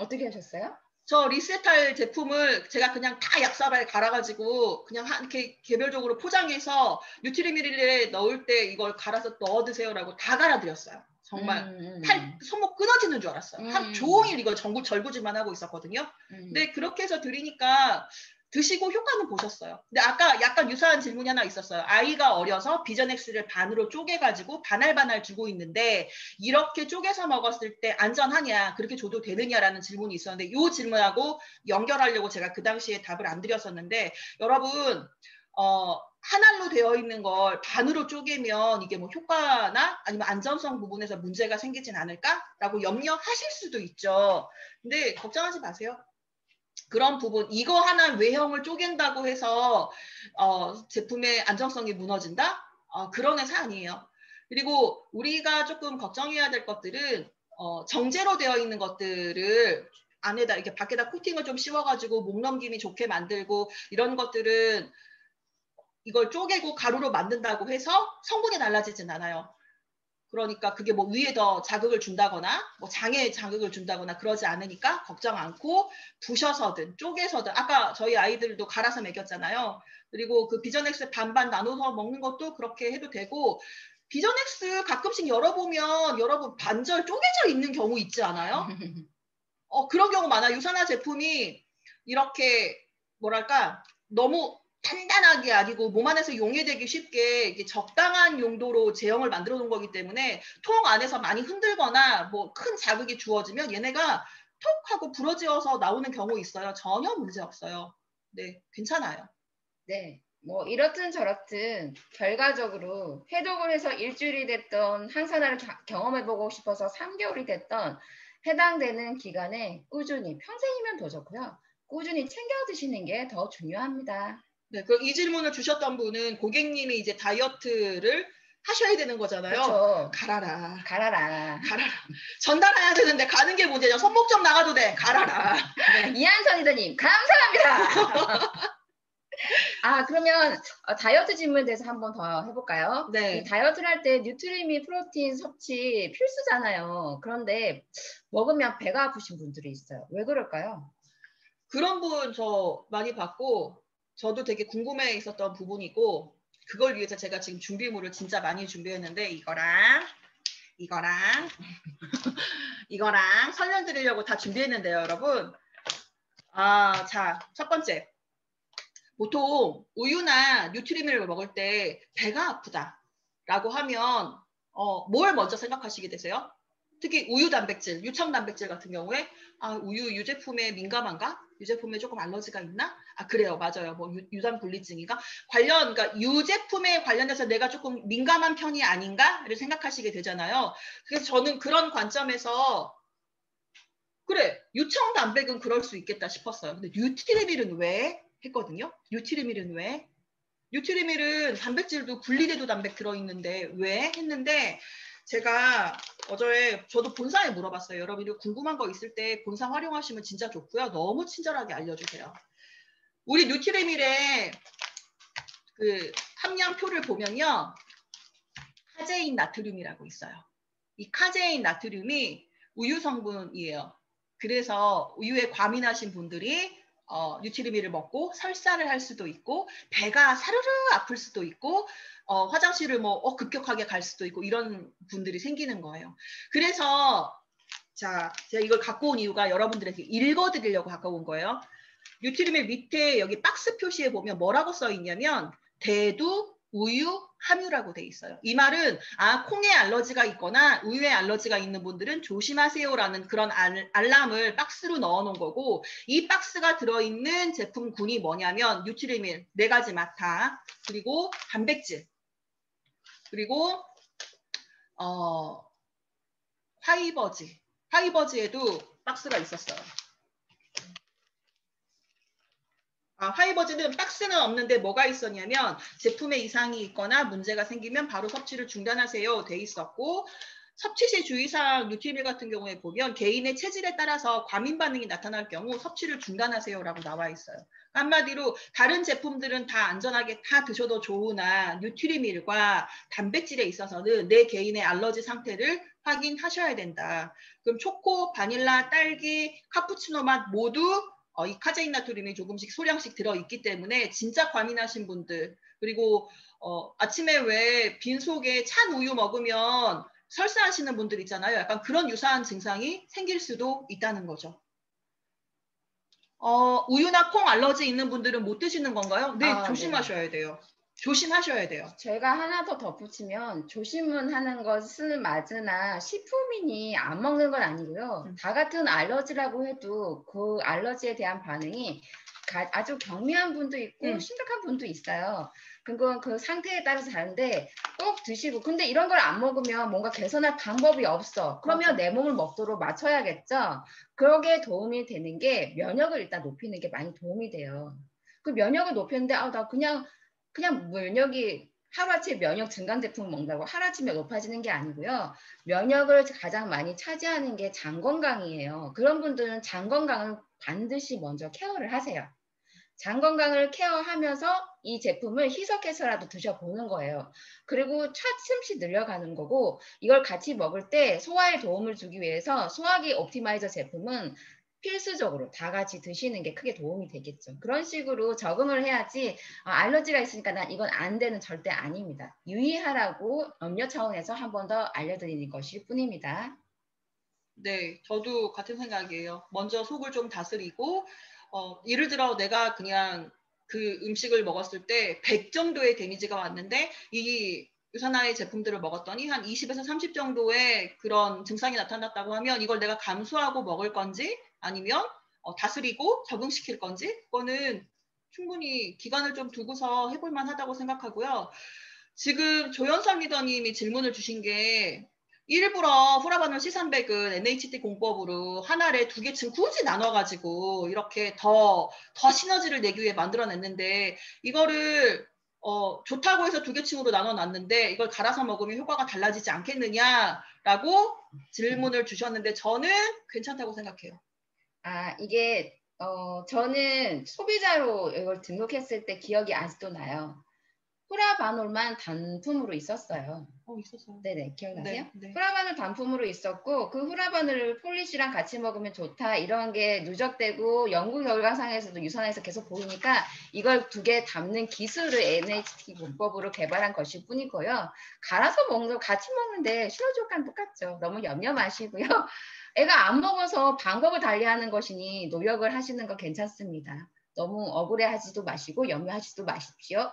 어떻게 하셨어요? 저 리셋할 제품을 제가 그냥 다 약사발에 갈아가지고 그냥 한 이렇게 개별적으로 포장해서 뉴트리미릴에 넣을 때 이걸 갈아서 넣어 드세요라고 다 갈아드렸어요. 정말 음, 음, 팔 손목 끊어지는 줄 알았어요. 음. 한 종일 이걸 전구 절구질만 하고 있었거든요. 음. 근데 그렇게 해서 드리니까 드시고 효과는 보셨어요. 근데 아까 약간 유사한 질문이 하나 있었어요. 아이가 어려서 비전엑스를 반으로 쪼개가지고 반알 반알 주고 있는데 이렇게 쪼개서 먹었을 때 안전하냐 그렇게 줘도 되느냐라는 질문이 있었는데 이 질문하고 연결하려고 제가 그 당시에 답을 안 드렸었는데 여러분 어, 한 알로 되어 있는 걸 반으로 쪼개면 이게 뭐 효과나 아니면 안전성 부분에서 문제가 생기진 않을까라고 염려하실 수도 있죠. 근데 걱정하지 마세요. 그런 부분 이거 하나 외형을 쪼갠다고 해서 어, 제품의 안정성이 무너진다? 어, 그런 회사 아니에요. 그리고 우리가 조금 걱정해야 될 것들은 어, 정제로 되어 있는 것들을 안에다 이렇게 밖에다 코팅을 좀 씌워가지고 목 넘김이 좋게 만들고 이런 것들은 이걸 쪼개고 가루로 만든다고 해서 성분이 달라지진 않아요. 그러니까 그게 뭐 위에 더 자극을 준다거나 뭐 장에 자극을 준다거나 그러지 않으니까 걱정 않고 부셔서든 쪼개서든 아까 저희 아이들도 갈아서 먹였잖아요. 그리고 그 비전엑스 반반 나눠서 먹는 것도 그렇게 해도 되고 비전엑스 가끔씩 열어보면 여러분 반절 쪼개져 있는 경우 있지 않아요? 어, 그런 경우 많아요. 유산화 제품이 이렇게 뭐랄까 너무 단단하게 아니고 몸 안에서 용해되기 쉽게 이게 적당한 용도로 제형을 만들어 놓은 거기 때문에 통 안에서 많이 흔들거나 뭐 큰 자극이 주어지면 얘네가 톡 하고 부러지어서 나오는 경우 있어요. 전혀 문제 없어요. 네, 괜찮아요. 네. 뭐 이렇든 저렇든 결과적으로 해독을 해서 일주일이 됐던 항산화를 겨- 경험해보고 싶어서 3개월이 됐던 해당되는 기간에 꾸준히 평생이면 더 좋고요. 꾸준히 챙겨 드시는 게 더 중요합니다. 네, 그 이 질문을 주셨던 분은 고객님이 이제 다이어트를 하셔야 되는 거잖아요. 그렇죠. 갈아라. 갈아라. 갈아라. 전달해야 되는데 가는 게 문제죠. 손목 좀 나가도 돼. 갈아라. 네. 이한선 이사님 감사합니다. 아 그러면 어, 다이어트 질문에 대해서 한번 더 해볼까요? 네. 이 다이어트를 할 때 뉴트리미 프로틴 섭취 필수잖아요. 그런데 먹으면 배가 아프신 분들이 있어요. 왜 그럴까요? 그런 분 저 많이 봤고 저도 되게 궁금해 있었던 부분이고 그걸 위해서 제가 지금 준비물을 진짜 많이 준비했는데 이거랑 이거랑 이거랑 설명드리려고 다 준비했는데요, 여러분. 아, 자, 첫 번째. 보통 우유나 뉴트리밀을 먹을 때 배가 아프다라고 하면 어, 뭘 먼저 생각하시게 되세요? 특히 우유 단백질, 유청 단백질 같은 경우에 아, 우유 유제품에 민감한가? 유제품에 조금 알러지가 있나? 아, 그래요. 맞아요. 뭐 유, 유단 분리증인가? 관련 그러니까 유제품에 관련해서 내가 조금 민감한 편이 아닌가를 생각하시게 되잖아요. 그래서 저는 그런 관점에서 그래 유청 단백은 그럴 수 있겠다 싶었어요. 근데 뉴트리밀은 왜 했거든요. 뉴트리밀은 왜? 뉴트리밀은 단백질도 분리돼도 단백 들어있는데 왜 했는데 제가 어제 저도 본사에 물어봤어요. 여러분 이 궁금한 거 있을 때 본사 활용하시면 진짜 좋고요. 너무 친절하게 알려주세요. 우리 뉴트리밀의 그 함량표를 보면요. 카제인 나트륨이라고 있어요. 이 카제인 나트륨이 우유 성분이에요. 그래서 우유에 과민하신 분들이 어, 뉴트리밀을 먹고 설사를 할 수도 있고 배가 사르르 아플 수도 있고 어, 화장실을 뭐 어, 급격하게 갈 수도 있고 이런 분들이 생기는 거예요. 그래서 자 제가 이걸 갖고 온 이유가 여러분들에게 읽어드리려고 갖고 온 거예요. 뉴트리밀 밑에 여기 박스 표시에 보면 뭐라고 써 있냐면 대두 우유 함유라고 돼 있어요. 이 말은 아 콩에 알러지가 있거나 우유에 알러지가 있는 분들은 조심하세요라는 그런 알, 알람을 박스로 넣어 놓은 거고 이 박스가 들어 있는 제품군이 뭐냐면 뉴트리밀 네 가지 맛다 그리고 단백질 그리고 어 화이버즈 화이버즈에도 박스가 있었어요. 아, 하이버즈는 박스는 없는데 뭐가 있었냐면 제품에 이상이 있거나 문제가 생기면 바로 섭취를 중단하세요 돼 있었고 섭취 시 주의사항 뉴트리밀 같은 경우에 보면 개인의 체질에 따라서 과민 반응이 나타날 경우 섭취를 중단하세요라고 나와 있어요. 한마디로 다른 제품들은 다 안전하게 다 드셔도 좋으나 뉴트리밀과 단백질에 있어서는 내 개인의 알러지 상태를 확인하셔야 된다. 그럼 초코, 바닐라, 딸기, 카푸치노 맛 모두 어, 이 카제인 나트륨이 조금씩 소량씩 들어있기 때문에 진짜 과민하신 분들 그리고 어, 아침에 왜 빈속에 찬 우유 먹으면 설사하시는 분들 있잖아요. 약간 그런 유사한 증상이 생길 수도 있다는 거죠. 어, 우유나 콩 알러지 있는 분들은 못 드시는 건가요? 네, 아, 조심하셔야 돼요. 조심하셔야 돼요. 제가 하나 더 덧붙이면 조심은 하는 것은 맞으나 식품인이 안 먹는 건 아니고요. 음. 다 같은 알러지라고 해도 그 알러지에 대한 반응이 가- 아주 경미한 분도 있고 음. 심각한 분도 있어요. 그건 그 상태에 따라서 다른데 꼭 드시고 근데 이런 걸 안 먹으면 뭔가 개선할 방법이 없어. 그러면. 내 몸을 먹도록 맞춰야겠죠. 그러게 도움이 되는 게 면역을 일단 높이는 게 많이 도움이 돼요. 그 면역을 높였는데 아 나 그냥 그냥 면역이 하루아침에 면역 증강 제품을 먹는다고 하루아침에 높아지는 게 아니고요. 면역을 가장 많이 차지하는 게 장 건강이에요. 그런 분들은 장 건강을 반드시 먼저 케어를 하세요. 장 건강을 케어하면서 이 제품을 희석해서라도 드셔보는 거예요. 그리고 차츰씩 늘려가는 거고 이걸 같이 먹을 때 소화에 도움을 주기 위해서 소화기 옵티마이저 제품은 필수적으로 다 같이 드시는 게 크게 도움이 되겠죠. 그런 식으로 적응을 해야지 아, 알러지가 있으니까 난 이건 안 되는 절대 아닙니다. 유의하라고 염려 차원에서 한 번 더 알려드리는 것일 뿐입니다. 네, 저도 같은 생각이에요. 먼저 속을 좀 다스리고, 어, 예를 들어 내가 그냥 그 음식을 먹었을 때 100 정도의 데미지가 왔는데 이 유산화의 제품들을 먹었더니 한 20에서 30 정도의 그런 증상이 나타났다고 하면 이걸 내가 감수하고 먹을 건지 아니면 어, 다스리고 적응시킬 건지 그거는 충분히 기간을 좀 두고서 해볼 만하다고 생각하고요. 지금 조현선 리더님이 질문을 주신 게 일부러 후라바놀 C300은 NHT 공법으로 하나를 두 개층 굳이 나눠가지고 이렇게 더, 더 시너지를 내기 위해 만들어냈는데 이거를 어, 좋다고 해서 두 개층으로 나눠놨는데 이걸 갈아서 먹으면 효과가 달라지지 않겠느냐라고 질문을 주셨는데 저는 괜찮다고 생각해요. 아, 이게, 어, 저는 소비자로 이걸 등록했을 때 기억이 아직도 나요. 후라바놀만 단품으로 있었어요. 어, 있었어요. 네네, 기억나세요? 네, 네. 후라바늘 단품으로 있었고 그 후라바늘을 폴리시랑 같이 먹으면 좋다 이런 게 누적되고 연구 결과상에서도 유산에서 계속 보이니까 이걸 두 개 담는 기술을 NHT 문법으로 개발한 것일 뿐이고요. 갈아서 먹는 같이 먹는데 신호조건 똑같죠. 너무 염려 마시고요. 애가 안 먹어서 방법을 달리하는 것이니 노력을 하시는 거 괜찮습니다. 너무 억울해하지도 마시고 염려하지도 마십시오.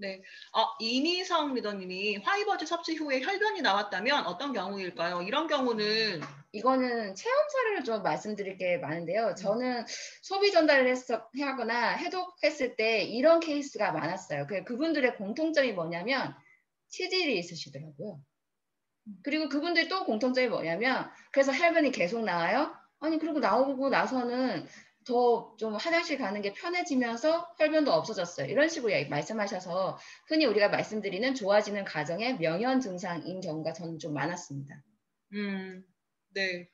네. 어, 이미성 리더님이 화이버즈 섭취 후에 혈변이 나왔다면 어떤 경우일까요? 이런 경우는 이거는 체험 사례를 좀 말씀드릴 게 많은데요. 저는 소비 전달을 했어, 하거나 해독했을 때 이런 케이스가 많았어요. 그 그분들의 공통점이 뭐냐면 치질이 있으시더라고요. 그리고 그분들 또 공통점이 뭐냐면 그래서 혈변이 계속 나와요. 아니 그리고 나오고 나서는 더 좀 화장실 가는 게 편해지면서 혈변도 없어졌어요. 이런 식으로 야- 말씀하셔서 흔히 우리가 말씀드리는 좋아지는 과정의 명현 증상인 경우가 저는 좀 많았습니다. 음, 네.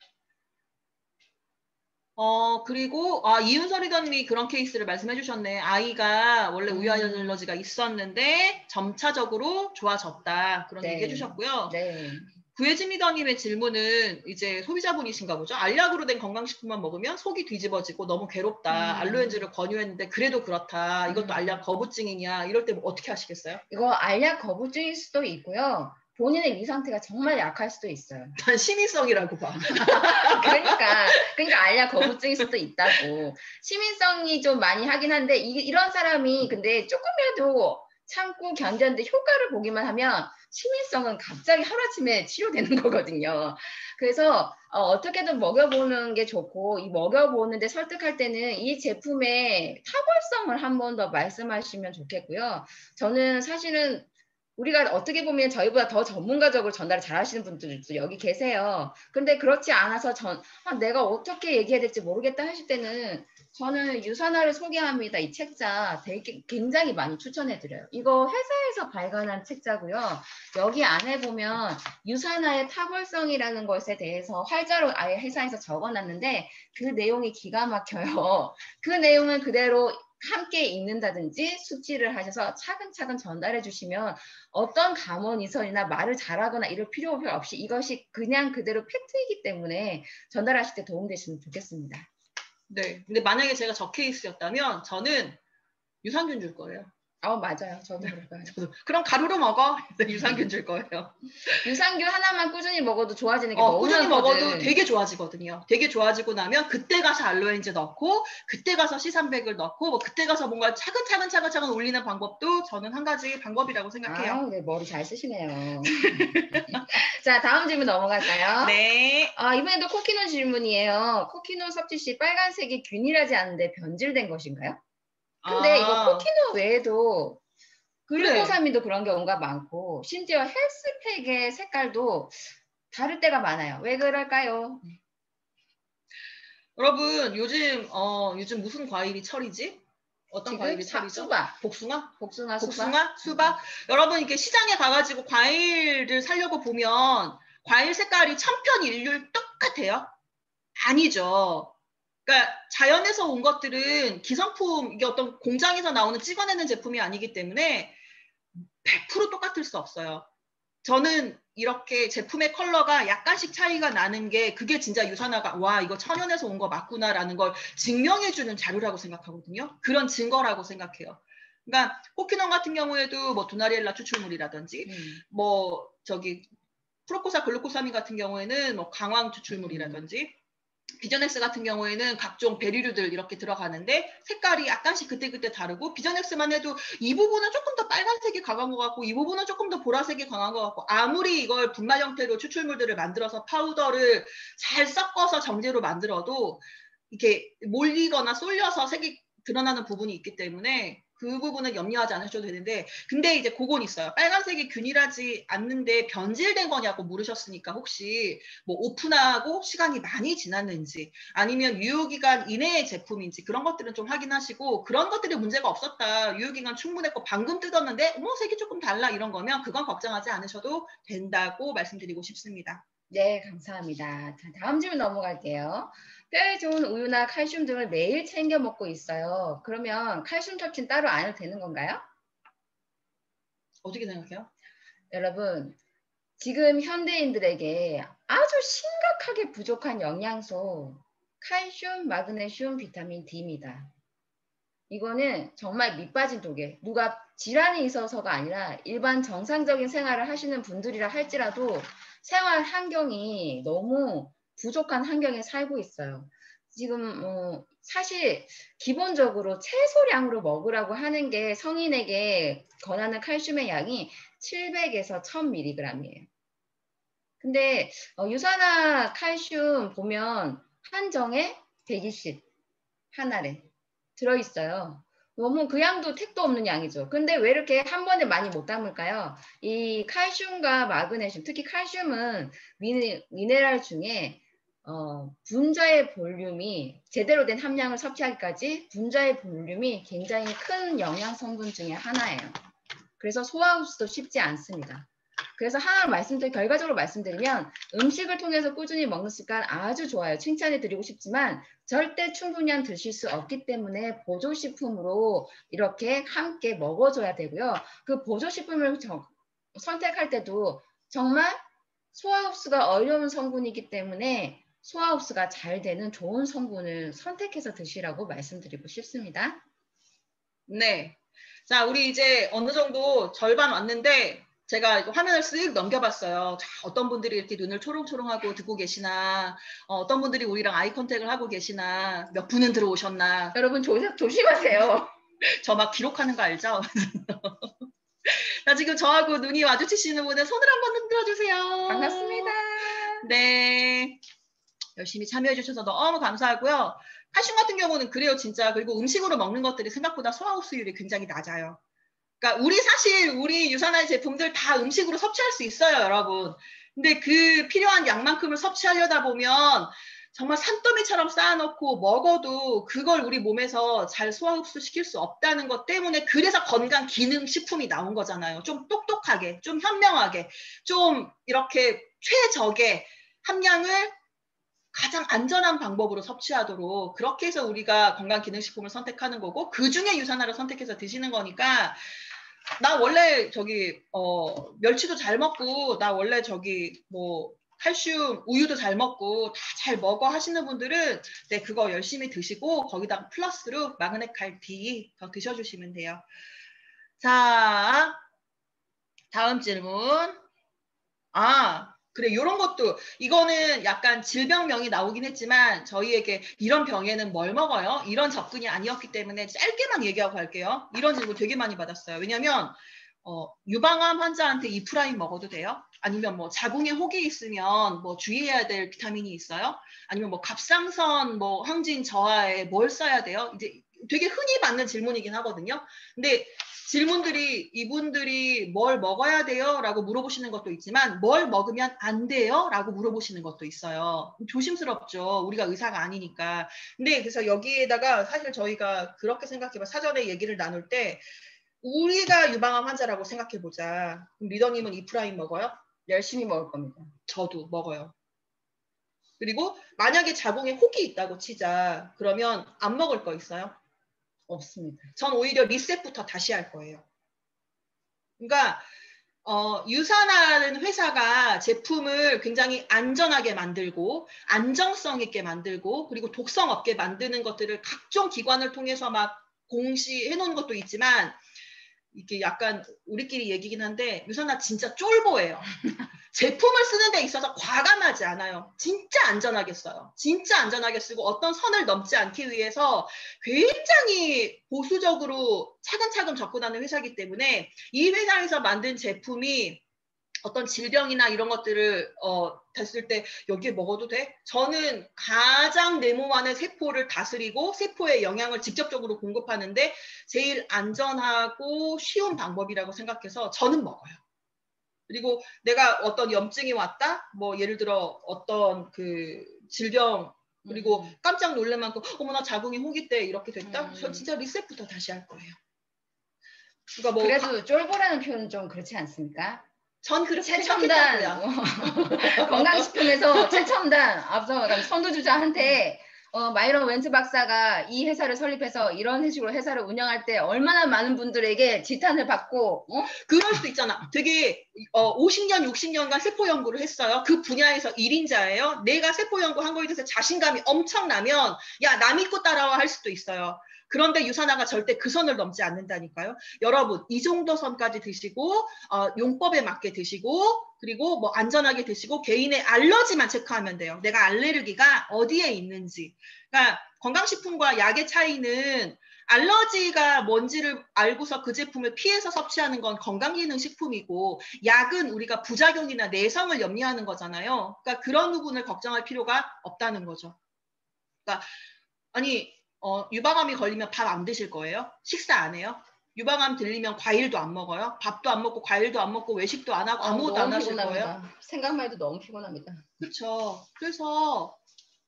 어, 그리고, 아, 이윤서 리더님이 그런 케이스를 말씀해 주셨네. 아이가 원래 음. 우유 알러지가 있었는데 점차적으로 좋아졌다. 그런 네. 얘기 해 주셨고요. 네. 구혜진 리더님의 질문은 이제 소비자분이신가 보죠. 알약으로 된 건강식품만 먹으면 속이 뒤집어지고 너무 괴롭다. 음. 알로엔즈를 권유했는데 그래도 그렇다. 이것도 음. 알약 거부증이냐. 이럴 때 뭐 어떻게 하시겠어요? 이거 알약 거부증일 수도 있고요. 본인의 위 상태가 정말 약할 수도 있어요. 난 시민성이라고 봐. 그러니까 그러니까 알약 거부증일 수도 있다고. 시민성이 좀 많이 하긴 한데 이, 이런 사람이 근데 조금이라도 참고 견뎠는데 효과를 보기만 하면 시민성은 갑자기 하루아침에 치료되는 거거든요. 그래서 어, 떻게든 먹여보는 게 좋고 이 먹여보는데 설득할 때는 이 제품의 탁월성을 한 번 더 말씀하시면 좋겠고요. 저는 사실은 우리가 어떻게 보면 저희보다 더 전문가적으로 전달을 잘 하시는 분들도 여기 계세요. 근데 그렇지 않아서 전, 아, 내가 어떻게 얘기해야 될지 모르겠다 하실 때는 저는 유산화를 소개합니다. 이 책자 되게 굉장히 많이 추천해드려요. 이거 회사에서 발간한 책자고요. 여기 안에 보면 유산화의 탁월성이라는 것에 대해서 활자로 아예 회사에서 적어놨는데 그 내용이 기가 막혀요. 그 내용은 그대로 함께 읽는다든지 숙지를 하셔서 차근차근 전달해 주시면 어떤 감언이설이나 말을 잘하거나 이럴 필요 없이 이것이 그냥 그대로 팩트이기 때문에 전달하실 때 도움되시면 좋겠습니다. 네. 근데 만약에 제가 저 케이스였다면 저는 유산균 줄 거예요. 어 맞아요. 저도 그럴까요. 저도 그럼 가루로 먹어. 유산균 줄 거예요. 유산균 하나만 꾸준히 먹어도 좋아지는 게 어, 너무 꾸준히 많거든. 먹어도 되게 좋아지거든요. 되게 좋아지고 나면 그때 가서 알로엔즈 넣고 그때 가서 C300을 넣고 뭐 그때 가서 뭔가 차근차근 차근차근 올리는 방법도 저는 한 가지 방법이라고 생각해요. 아, 네, 머리 잘 쓰시네요. 자, 다음 질문 넘어갈까요? 네. 아, 이번에도 코키노 질문이에요. 코키노 섭취 시 빨간색이 균일하지 않은데 변질된 것인가요? 근데 아, 이거 코키노 외에도 그래. 글루코사민도 그런 경우가 많고 심지어 헬스팩의 색깔도 다를 때가 많아요. 왜 그럴까요? 여러분 요즘 어 요즘 무슨 과일이 철이지? 어떤 과일이 사- 철이죠? 수박, 복숭아? 복숭아, 수박. 복숭아? 수박? 여러분 이렇게 시장에 가가지고 과일을 사려고 보면 과일 색깔이 천편일률 똑같아요? 아니죠. 그러니까 자연에서 온 것들은 기성품 이게 어떤 공장에서 나오는 찍어내는 제품이 아니기 때문에 100% 똑같을 수 없어요. 저는 이렇게 제품의 컬러가 약간씩 차이가 나는 게 그게 진짜 유산화가 와 이거 천연에서 온 거 맞구나라는 걸 증명해주는 자료라고 생각하거든요. 그런 증거라고 생각해요. 그러니까 코키논 같은 경우에도 뭐 도나리엘라 추출물이라든지 음. 뭐 저기 프로코사 글루코사민 같은 경우에는 뭐 강황 추출물이라든지 비전엑스 같은 경우에는 각종 베리류들 이렇게 들어가는데 색깔이 약간씩 그때그때 다르고 비전엑스만 해도 이 부분은 조금 더 빨간색이 강한 것 같고 이 부분은 조금 더 보라색이 강한 것 같고 아무리 이걸 분말 형태로 추출물들을 만들어서 파우더를 잘 섞어서 정제로 만들어도 이렇게 몰리거나 쏠려서 색이 드러나는 부분이 있기 때문에 그 부분은 염려하지 않으셔도 되는데 근데 이제 그건 있어요. 빨간색이 균일하지 않는데 변질된 거냐고 물으셨으니까 혹시 뭐 오픈하고 시간이 많이 지났는지 아니면 유효기간 이내의 제품인지 그런 것들은 좀 확인하시고 그런 것들이 문제가 없었다. 유효기간 충분했고 방금 뜯었는데 뭐 색이 조금 달라 이런 거면 그건 걱정하지 않으셔도 된다고 말씀드리고 싶습니다. 네, 감사합니다. 자, 다음 질문 넘어갈게요. 뼈에 좋은 우유나 칼슘 등을 매일 챙겨 먹고 있어요. 그러면 칼슘 섭취는 따로 안 해도 되는 건가요? 어떻게 생각해요? 여러분, 지금 현대인들에게 아주 심각하게 부족한 영양소, 칼슘, 마그네슘, 비타민 D입니다. 이거는 정말 밑빠진 독에 누가 질환이 있어서가 아니라 일반 정상적인 생활을 하시는 분들이라 할지라도 생활 환경이 너무 부족한 환경에 살고 있어요. 지금 어, 사실 기본적으로 채소량으로 먹으라고 하는 게 성인에게 권하는 칼슘의 양이 700에서 1000mg이에요. 근데 어, 유산화 칼슘 보면 한정에 120 하나래 들어있어요. 너무 그 양도 택도 없는 양이죠. 근데 왜 이렇게 한 번에 많이 못 담을까요? 이 칼슘과 마그네슘, 특히 칼슘은 미네, 미네랄 중에 어, 분자의 볼륨이 제대로 된 함량을 섭취하기까지 분자의 볼륨이 굉장히 큰 영양 성분 중에 하나예요. 그래서 소화 흡수도 쉽지 않습니다. 그래서 하나 말씀드리 결과적으로 말씀드리면 음식을 통해서 꾸준히 먹는 습관 아주 좋아요. 칭찬해 드리고 싶지만 절대 충분히 드실 수 없기 때문에 보조 식품으로 이렇게 함께 먹어줘야 되고요. 그 보조 식품을 정- 선택할 때도 정말 소화 흡수가 어려운 성분이기 때문에 흡수가 잘 되는 좋은 성분을 선택해서 드시라고 말씀드리고 싶습니다. 네. 자, 우리 이제 어느 정도 절반 왔는데 제가 화면을 쓱 넘겨봤어요. 자, 어떤 분들이 이렇게 눈을 초롱초롱하고 듣고 계시나, 어, 떤 분들이 우리랑 아이 컨택을 하고 계시나, 몇 분은 들어오셨나. 여러분 조, 조심하세요. 저 막 기록하는 거 알죠? 나 지금 저하고 눈이 마주치시는 분은 손을 한번 흔들어 주세요. 반갑습니다. 네. 열심히 참여해 주셔서 너무 감사하고요. 칼슘 같은 경우는 그래요, 진짜. 그리고 음식으로 먹는 것들이 생각보다 소화흡수율이 굉장히 낮아요. 그러니까 우리 사실 우리 유산화 제품들 다 음식으로 섭취할 수 있어요, 여러분. 근데 그 필요한 양만큼을 섭취하려다 보면 정말 산더미처럼 쌓아놓고 먹어도 그걸 우리 몸에서 잘 소화 흡수 시킬 수 없다는 것 때문에 그래서 건강 기능 식품이 나온 거잖아요. 좀 똑똑하게, 좀 현명하게, 좀 이렇게 최적의 함량을 가장 안전한 방법으로 섭취하도록 그렇게 해서 우리가 건강기능식품을 선택하는 거고 그 중에 유산화를 선택해서 드시는 거니까 나 원래 저기 어 멸치도 잘 먹고 나 원래 저기 뭐 칼슘 우유도 잘 먹고 다 잘 먹어 하시는 분들은 네 그거 열심히 드시고 거기다가 플러스로 마그넷 칼디 더 드셔주시면 돼요. 자 다음 질문. 아 그래 이런 것도 이거는 약간 질병명이 나오긴 했지만 저희에게 이런 병에는 뭘 먹어요? 이런 접근이 아니었기 때문에 짧게만 얘기하고 갈게요. 이런 질문 되게 많이 받았어요. 왜냐면 어, 유방암 환자한테 이프라임 먹어도 돼요? 아니면 뭐 자궁에 혹이 있으면 뭐 주의해야 될 비타민이 있어요? 아니면 뭐 갑상선 뭐 항진 저하에 뭘 써야 돼요? 이제 되게 흔히 받는 질문이긴 하거든요. 근데 질문들이 이분들이 뭘 먹어야 돼요? 라고 물어보시는 것도 있지만 뭘 먹으면 안 돼요? 라고 물어보시는 것도 있어요. 조심스럽죠. 우리가 의사가 아니니까. 근데 그래서 여기에다가 사실 저희가 그렇게 생각해봐. 사전에 얘기를 나눌 때 우리가 유방암 환자라고 생각해보자. 리더님은 이프라임 먹어요? 열심히 먹을 겁니다. 저도 먹어요. 그리고 만약에 자궁에 혹이 있다고 치자. 그러면 안 먹을 거 있어요? 없습니다. 전 오히려 리셋부터 다시 할 거예요. 그러니까 어, 유산하는 회사가 제품을 굉장히 안전하게 만들고 안정성 있게 만들고 그리고 독성 없게 만드는 것들을 각종 기관을 통해서 막 공시해 놓은 것도 있지만 이게 약간 우리끼리 얘기긴 한데 유산화 진짜 쫄보예요. 제품을 쓰는 데 있어서 과감하지 않아요. 진짜 안전하게 써요. 진짜 안전하게 쓰고 어떤 선을 넘지 않기 위해서 굉장히 보수적으로 차근차근 접근하는 회사이기 때문에 이 회사에서 만든 제품이 어떤 질병이나 이런 것들을 어, 됐을 때 여기에 먹어도 돼? 저는 가장 내 몸 안에 세포를 다스리고 세포에 영양을 직접적으로 공급하는데 제일 안전하고 쉬운 방법이라고 생각해서 저는 먹어요. 그리고 내가 어떤 염증이 왔다? 뭐 예를 들어 어떤 그 질병 그리고 음. 깜짝 놀랄 만큼 어머나 자궁이 혹이 때 이렇게 됐다? 음. 저 진짜 리셋부터 다시 할 거예요. 그러니까 뭐 그래도 쫄보라는 표현은 좀 그렇지 않습니까? 전 그렇게 최첨단 건강식품에서 최첨단 앞서 선두주자한테 어, 마이런 웬츠 박사가 이 회사를 설립해서 이런 식으로 회사를 운영할 때 얼마나 많은 분들에게 지탄을 받고 어? 그럴 수도 있잖아. 되게 어, 50년, 60년간 세포 연구를 했어요. 그 분야에서 1인자예요. 내가 세포 연구한 거에 대해서 자신감이 엄청나면 야, 남 믿고 따라와 할 수도 있어요. 그런데 유산화가 절대 그 선을 넘지 않는다니까요. 여러분, 이 정도 선까지 드시고 어, 용법에 맞게 드시고 그리고 뭐 안전하게 드시고 개인의 알러지만 체크하면 돼요. 내가 알레르기가 어디에 있는지. 그러니까 건강식품과 약의 차이는 알러지가 뭔지를 알고서 그 제품을 피해서 섭취하는 건 건강기능식품이고 약은 우리가 부작용이나 내성을 염려하는 거잖아요. 그러니까 그런 부분을 걱정할 필요가 없다는 거죠. 그러니까 아니 어, 유방암이 걸리면 밥 안 드실 거예요? 식사 안 해요? 유방암 들리면 과일도 안 먹어요? 밥도 안 먹고 과일도 안 먹고 외식도 안 하고 아무것도 아, 안 하실 거예요? 피곤합니다. 생각만 해도 너무 피곤합니다. 그렇죠. 그래서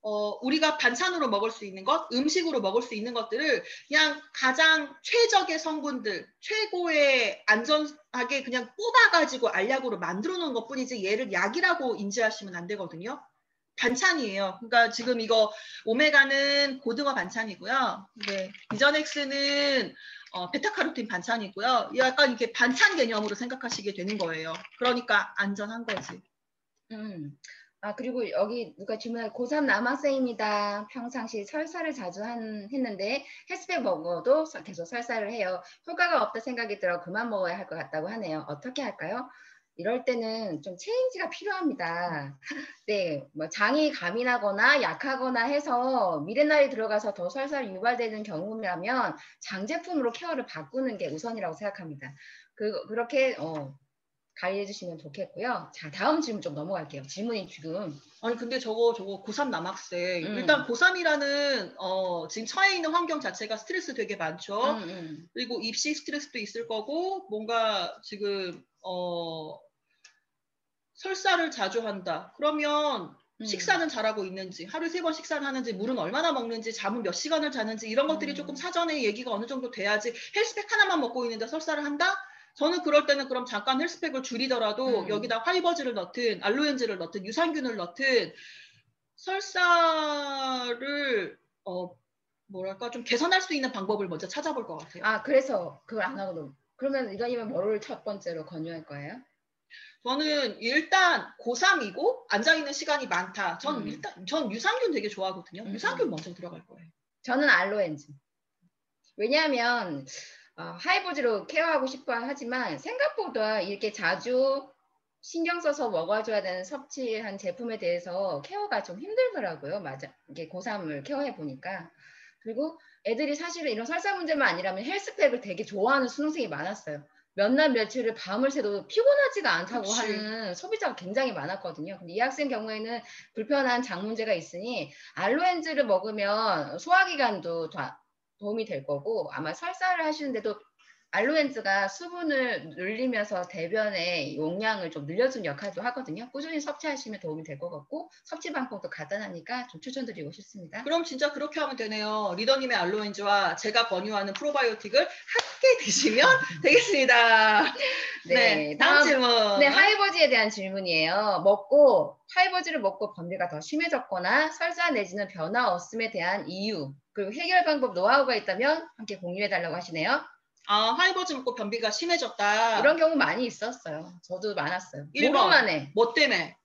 어, 우리가 반찬으로 먹을 수 있는 것, 음식으로 먹을 수 있는 것들을 그냥 가장 최적의 성분들, 최고의 안전하게 그냥 뽑아가지고 알약으로 만들어 놓은 것 뿐이지 얘를 약이라고 인지하시면 안 되거든요. 반찬이에요. 그러니까 지금 이거 오메가는 고등어 반찬이고요. 네. 비전엑스는 어, 베타카로틴 반찬이고요. 약간 이렇게 반찬 개념으로 생각하시게 되는 거예요. 그러니까 안전한 거지. 음. 아, 그리고 여기 누가 질문할 고3 남학생입니다. 평상시 설사를 자주 한, 했는데 헬스팩 먹어도 서- 계속 설사를 해요. 효과가 없다 생각이 들어 그만 먹어야 할 것 같다고 하네요. 어떻게 할까요? 이럴 때는 좀 체인지가 필요합니다. 네, 뭐 장이 가민하거나 약하거나 해서 미래날이 들어가서 더 설사를 유발되는 경우라면 장 제품으로 케어를 바꾸는 게 우선이라고 생각합니다. 그, 그렇게 어, 관리해 주시면 좋겠고요. 자, 다음 질문 좀 넘어갈게요. 질문이 지금 아니 근데 저거 저거 고3 남학생 음. 일단 고3이라는 어, 지금 처해 있는 환경 자체가 스트레스 되게 많죠. 음, 음. 그리고 입시 스트레스도 있을 거고 뭔가 지금 어, 설사를 자주 한다. 그러면 음. 식사는 잘하고 있는지, 하루에 세 번 식사를 하는지, 물은 얼마나 먹는지, 잠은 몇 시간을 자는지 이런 것들이 음. 조금 사전에 얘기가 어느 정도 돼야지 헬스팩 하나만 먹고 있는데 설사를 한다? 저는 그럴 때는 그럼 잠깐 헬스팩을 줄이더라도 음. 여기다 화이버즈를 넣든 알로엔즈를 넣든 유산균을 넣든 설사를 어 뭐랄까 좀 개선할 수 있는 방법을 먼저 찾아볼 것 같아요. 아, 그래서 그걸 안 하고도 그러면 이거님은 뭐를 첫 번째로 권유할 거예요? 저는 일단 고3이고 앉아있는 시간이 많다. 전 음. 일단 전 유산균 되게 좋아하거든요. 음. 유산균 먼저 들어갈 거예요. 저는 알로엔즈. 왜냐하면 어, 하이보즈로 케어하고 싶어 하지만 생각보다 이렇게 자주 신경 써서 먹어줘야 되는 섭취한 제품에 대해서 케어가 좀 힘들더라고요. 맞아. 이게 고3을 케어해 보니까. 그리고 애들이 사실은 이런 설사 문제만 아니라면 헬스팩을 되게 좋아하는 수능생이 많았어요. 몇 날 며칠을 밤을 새도 피곤하지가 않다고 그치. 하는 소비자가 굉장히 많았거든요. 근데 이 학생 경우에는 불편한 장 문제가 있으니 알로엔즈를 먹으면 소화기관도 다 도움이 될 거고 아마 설사를 하시는데도 알로엔즈가 수분을 늘리면서 대변의 용량을 좀 늘려주는 역할도 하거든요. 꾸준히 섭취하시면 도움이 될 것 같고 섭취 방법도 간단하니까 좀 추천드리고 싶습니다. 그럼 진짜 그렇게 하면 되네요. 리더님의 알로엔즈와 제가 권유하는 프로바이오틱을 함께 드시면 되겠습니다. 네, 다음, 질문. 네, 하이버지에 대한 질문이에요. 먹고 하이버지를 먹고 변비가 더 심해졌거나 설사 내지는 변화 없음에 대한 이유 그리고 해결 방법 노하우가 있다면 함께 공유해 달라고 하시네요. 아, 먹고 변비가 심해졌다. 이런 경우 많이 있었어요. 저도 많았어요. 일 번. 모르만에 뭐 때문에?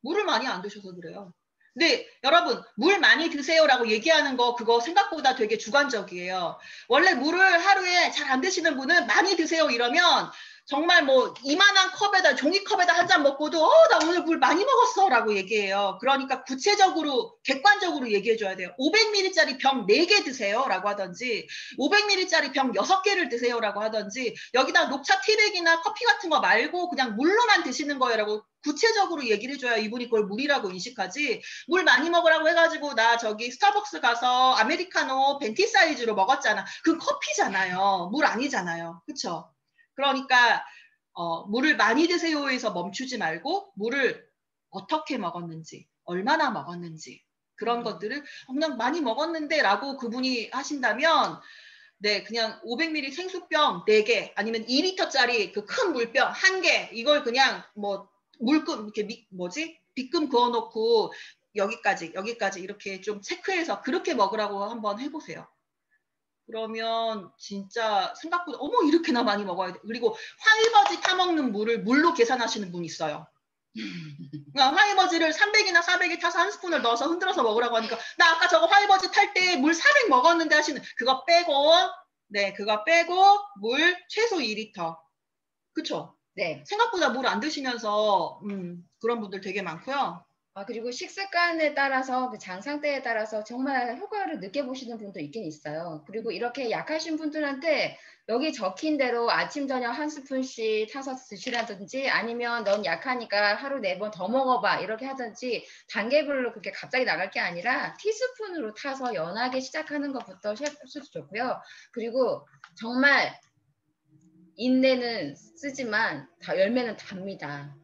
물을 많이 안 드셔서 그래요. 근데 여러분 물 많이 드세요라고 얘기하는 거 그거 생각보다 되게 주관적이에요. 원래 물을 하루에 잘 안 드시는 분은 많이 드세요 이러면 정말 뭐 이만한 컵에다 종이컵에다 한 잔 먹고도 어 나 오늘 물 많이 먹었어 라고 얘기해요. 그러니까 구체적으로 객관적으로 얘기해 줘야 돼요. 500ml짜리 병 4개 드세요 라고 하든지 500ml짜리 병 6개를 드세요 라고 하든지 여기다 녹차 티백이나 커피 같은 거 말고 그냥 물로만 드시는 거예요 라고 구체적으로 얘기를 해줘야 이분이 그걸 물이라고 인식하지 물 많이 먹으라고 해가지고 나 저기 스타벅스 가서 아메리카노 벤티 사이즈로 먹었잖아. 그건 커피잖아요. 물 아니잖아요. 그쵸? 그러니까 어, 물을 많이 드세요에서 멈추지 말고 물을 어떻게 먹었는지 얼마나 먹었는지 그런 음. 것들을 어, 그냥 많이 먹었는데라고 그분이 하신다면 네 그냥 500ml 생수병 4개 아니면 2리터짜리 그 큰 물병 1개 이걸 그냥 뭐 물금 이렇게 미- 뭐지 빗금 그어 놓고 여기까지 여기까지 이렇게 좀 체크해서 그렇게 먹으라고 한번 해 보세요. 그러면 진짜 생각보다 어머 이렇게나 많이 먹어야 돼. 그리고 화이버지 타먹는 물을 물로 계산하시는 분 있어요. 그러니까 화이버지를 300이나 400에 타서 한 스푼을 넣어서 흔들어서 먹으라고 하니까 나 아까 저거 화이버지 탈 때 물 400 먹었는데 하시는 그거 빼고 네 그거 빼고 물 최소 2리터 그쵸? 네. 생각보다 물 안 드시면서 음, 그런 분들 되게 많고요. 아, 그리고 식습관에 따라서 그 장 상태에 따라서 정말 효과를 느껴보시는 분도 있긴 있어요. 그리고 이렇게 약하신 분들한테 여기 적힌 대로 아침, 저녁 한 스푼씩 타서 드시라든지 아니면 넌 약하니까 하루 네 번 더 먹어봐 이렇게 하든지 단계별로 그렇게 갑자기 나갈 게 아니라 티스푼으로 타서 연하게 시작하는 것부터 시작해도 좋고요. 그리고 정말 인내는 쓰지만 다 열매는 답니다.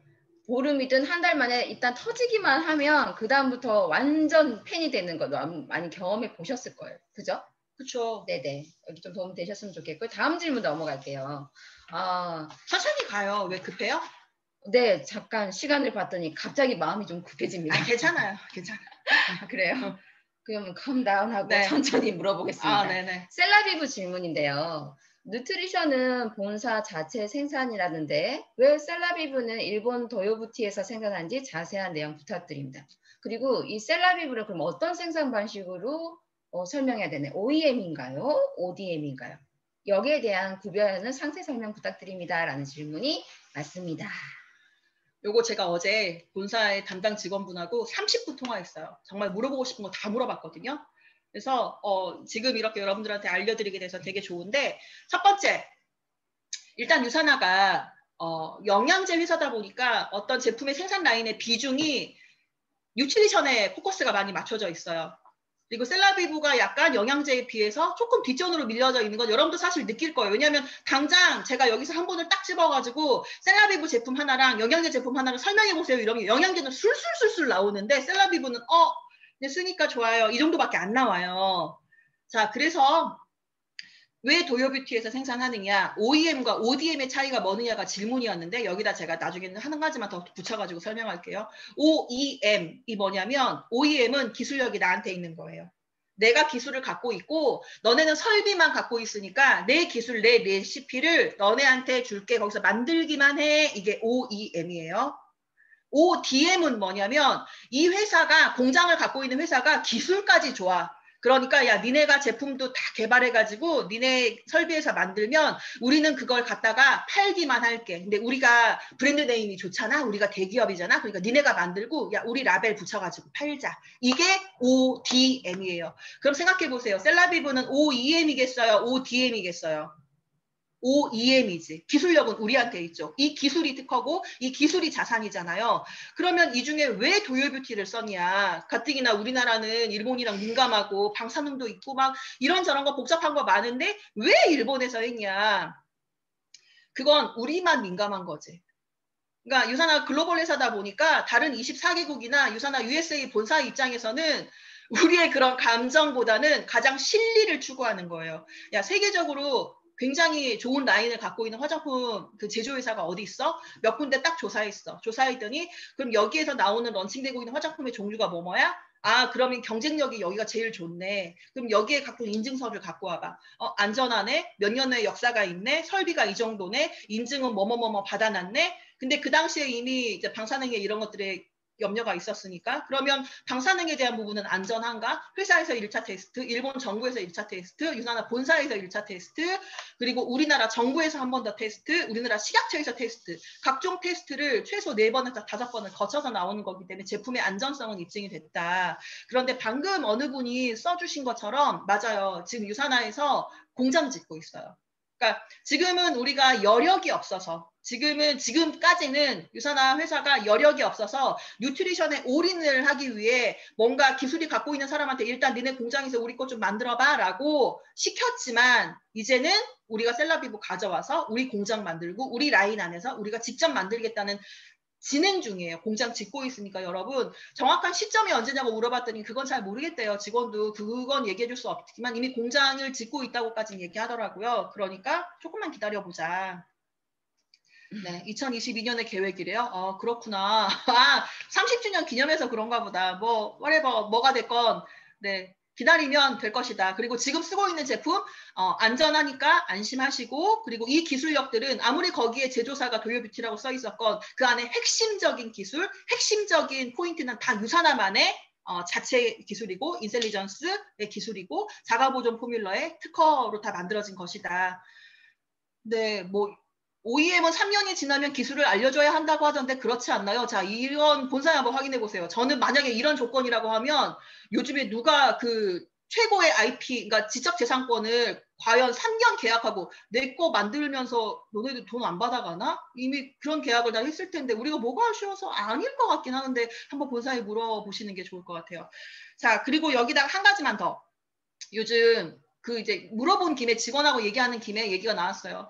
보름이든 한 달 만에 일단 터지기만 하면 그 다음부터 완전 팬이 되는 거 너무 많이 경험해 보셨을 거예요. 그죠? 그쵸? 네네. 여기 좀 도움 되셨으면 좋겠고 다음 질문 넘어갈게요. 아, 천천히 가요. 왜 급해요? 네 잠깐 시간을 봤더니 갑자기 마음이 좀 급해집니다. 아, 괜찮아요. 괜찮아요. 아, 그래요? 그러면 컴다운하고 네. 천천히 물어보겠습니다. 아, 네네. 셀라비브 질문인데요. 누트리션은 본사 자체 생산이라는데 왜 셀라비브는 일본 도요부티에서 생산한지 자세한 내용 부탁드립니다. 그리고 이 셀라비브를 그럼 어떤 생산 방식으로 어, 설명해야 되나요? OEM인가요? ODM인가요? 여기에 대한 구별하는 상세 설명 부탁드립니다. 라는 질문이 맞습니다. 요거 제가 어제 본사의 담당 직원분하고 30분 통화했어요. 정말 물어보고 싶은 거 다 물어봤거든요. 그래서 어, 지금 이렇게 여러분들한테 알려드리게 돼서 되게 좋은데 첫 번째 일단 유산화가 어, 영양제 회사다 보니까 어떤 제품의 생산 라인의 비중이 nutrition에 포커스가 많이 맞춰져 있어요. 그리고 셀라비브가 약간 영양제에 비해서 조금 뒷전으로 밀려져 있는 건 여러분도 사실 느낄 거예요. 왜냐하면 당장 제가 여기서 한 번을 딱 집어가지고 셀라비브 제품 하나랑 영양제 제품 하나를 설명해 보세요. 이러면 영양제는 술술술술 나오는데 셀라비브는 어, 쓰니까 좋아요. 이 정도밖에 안 나와요. 자, 그래서 왜 도요뷰티에서 생산하느냐, OEM과 ODM의 차이가 뭐느냐가 질문이었는데 여기다 제가 나중에는 한 가지만 더 붙여가지고 설명할게요. OEM이 뭐냐면 OEM은 기술력이 나한테 있는 거예요. 내가 기술을 갖고 있고 너네는 설비만 갖고 있으니까 내 기술, 내 레시피를 너네한테 줄게. 거기서 만들기만 해. 이게 OEM이에요. ODM은 뭐냐면 이 회사가 공장을 갖고 있는 회사가 기술까지 좋아. 그러니까 야 니네가 제품도 다 개발해 가지고 니네 설비에서 만들면 우리는 그걸 갖다가 팔기만 할게. 근데 우리가 브랜드 네임이 좋잖아. 우리가 대기업이잖아. 그러니까 니네가 만들고 야 우리 라벨 붙여 가지고 팔자. 이게 ODM이에요. 그럼 생각해 보세요. 셀라비브는 OEM이겠어요? ODM이겠어요? OEM이지. 기술력은 우리한테 있죠. 이 기술이 특허고 이 기술이 자산이잖아요. 그러면 이 중에 왜 도요뷰티를 썼냐. 가뜩이나 우리나라는 일본이랑 민감하고 방사능도 있고 막 이런저런 거 복잡한 거 많은데 왜 일본에서 했냐. 그건 우리만 민감한 거지. 그러니까 유산화 글로벌 회사다 보니까 다른 24개국이나 유산화 USA 본사 입장에서는 우리의 그런 감정보다는 가장 실리를 추구하는 거예요. 야, 세계적으로 굉장히 좋은 라인을 갖고 있는 화장품 그 제조회사가 어디 있어? 몇 군데 딱 조사했어. 조사했더니 그럼 여기에서 나오는 런칭되고 있는 화장품의 종류가 뭐 뭐야? 아 그러면 경쟁력이 여기가 제일 좋네. 그럼 여기에 갖고 인증서를 갖고 와봐. 어 안전하네. 몇 년의 역사가 있네. 설비가 이 정도네. 인증은 뭐뭐뭐뭐 받아놨네. 근데 그 당시에 이미 이제 방사능에 이런 것들에 염려가 있었으니까 그러면 방사능에 대한 부분은 안전한가? 회사에서 1차 테스트, 일본 정부에서 1차 테스트, USANA 본사에서 1차 테스트, 그리고 우리나라 정부에서 한 번 더 테스트, 우리나라 식약처에서 테스트, 각종 테스트를 최소 4번에서 5번을 거쳐서 나오는 거기 때문에 제품의 안전성은 입증이 됐다. 그런데 방금 어느 분이 써주신 것처럼 맞아요. 지금 USANA에서 공장 짓고 있어요. 그러니까 지금은 우리가 여력이 없어서 지금은 지금까지는 USANA 회사가 여력이 없어서 nutrition에 올인을 하기 위해 뭔가 기술이 갖고 있는 사람한테 일단 니네 공장에서 우리 거좀 만들어봐라고 시켰지만 이제는 우리가 셀라비브 가져와서 우리 공장 만들고 우리 라인 안에서 우리가 직접 만들겠다는 진행 중이에요. 공장 짓고 있으니까 여러분 정확한 시점이 언제냐고 물어봤더니 그건 잘 모르겠대요. 직원도 그건 얘기해 줄 수 없지만 이미 공장을 짓고 있다고까지 얘기하더라고요. 그러니까 조금만 기다려 보자. 네, 2022년의 계획이래요. 어, 그렇구나. 아, 30주년 기념해서 그런가 보다. 뭐, whatever, 뭐가 됐건, 네, 기다리면 될 것이다. 그리고 지금 쓰고 있는 제품, 어, 안전하니까 안심하시고, 그리고 이 기술력들은 아무리 거기에 제조사가 도요뷰티라고 써 있었건, 그 안에 핵심적인 기술, 핵심적인 포인트는 다 유산화만의 어, 자체 기술이고, 인텔리전스의 기술이고, 자가보존 포뮬러의 특허로 다 만들어진 것이다. 네, 뭐, OEM은 3년이 지나면 기술을 알려줘야 한다고 하던데 그렇지 않나요? 자, 이런 본사에 한번 확인해 보세요. 저는 만약에 이런 조건이라고 하면 요즘에 누가 그 최고의 IP, 그러니까 지적재산권을 과연 3년 계약하고 내 거 만들면서 너네들 돈 안 받아가나? 이미 그런 계약을 다 했을 텐데 우리가 뭐가 아쉬워서 아닐 것 같긴 하는데 한번 본사에 물어보시는 게 좋을 것 같아요. 자, 그리고 여기다가 한 가지만 더. 요즘 그 이제 물어본 김에 직원하고 얘기하는 김에 얘기가 나왔어요.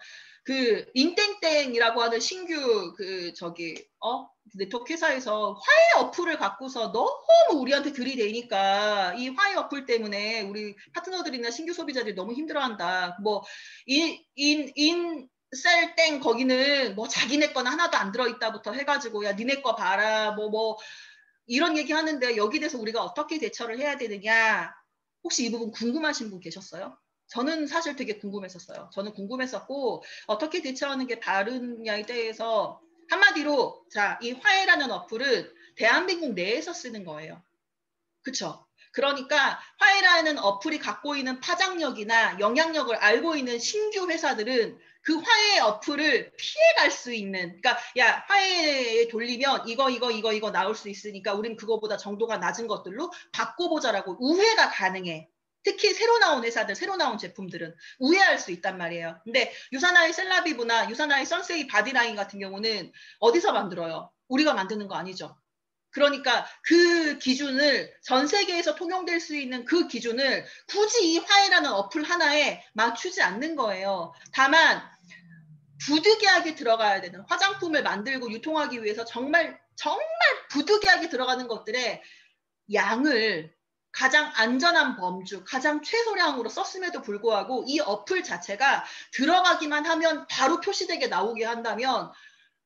그 인땡땡이라고 하는 신규 그 저기 어 네트워크 회사에서 화해 어플을 갖고서 너무 우리한테 들이대니까 이 화해 어플 때문에 우리 파트너들이나 신규 소비자들이 너무 힘들어한다. 뭐 인인 셀땡 거기는 뭐 자기네 거는 하나도 안 들어있다부터 해가지고 야 니네 거 봐라 뭐뭐 이런 얘기 하는데 여기 대해서 우리가 어떻게 대처를 해야 되느냐 혹시 이 부분 궁금하신 분 계셨어요? 저는 사실 되게 궁금했었어요. 저는 궁금했었고 어떻게 대처하는 게 바르냐에 대해서 한마디로 자 이 화해라는 어플은 대한민국 내에서 쓰는 거예요. 그쵸? 그러니까 화해라는 어플이 갖고 있는 파장력이나 영향력을 알고 있는 신규 회사들은 그 화해 어플을 피해갈 수 있는 그러니까 야 화해에 돌리면 이거 이거 이거 이거 나올 수 있으니까 우린 그거보다 정도가 낮은 것들로 바꿔보자라고 우회가 가능해. 특히 새로 나온 회사들, 새로 나온 제품들은 우회할 수 있단 말이에요. 근데 유사나의 셀라비브나 유사나의 선세이 바디라인 같은 경우는 어디서 만들어요? 우리가 만드는 거 아니죠. 그러니까 그 기준을 전 세계에서 통용될 수 있는 그 기준을 굳이 이 화해라는 어플 하나에 맞추지 않는 거예요. 다만 부득이하게 들어가야 되는 화장품을 만들고 유통하기 위해서 정말 정말 부득이하게 들어가는 것들의 양을 가장 안전한 범주, 가장 최소량으로 썼음에도 불구하고 이 어플 자체가 들어가기만 하면 바로 표시되게 나오게 한다면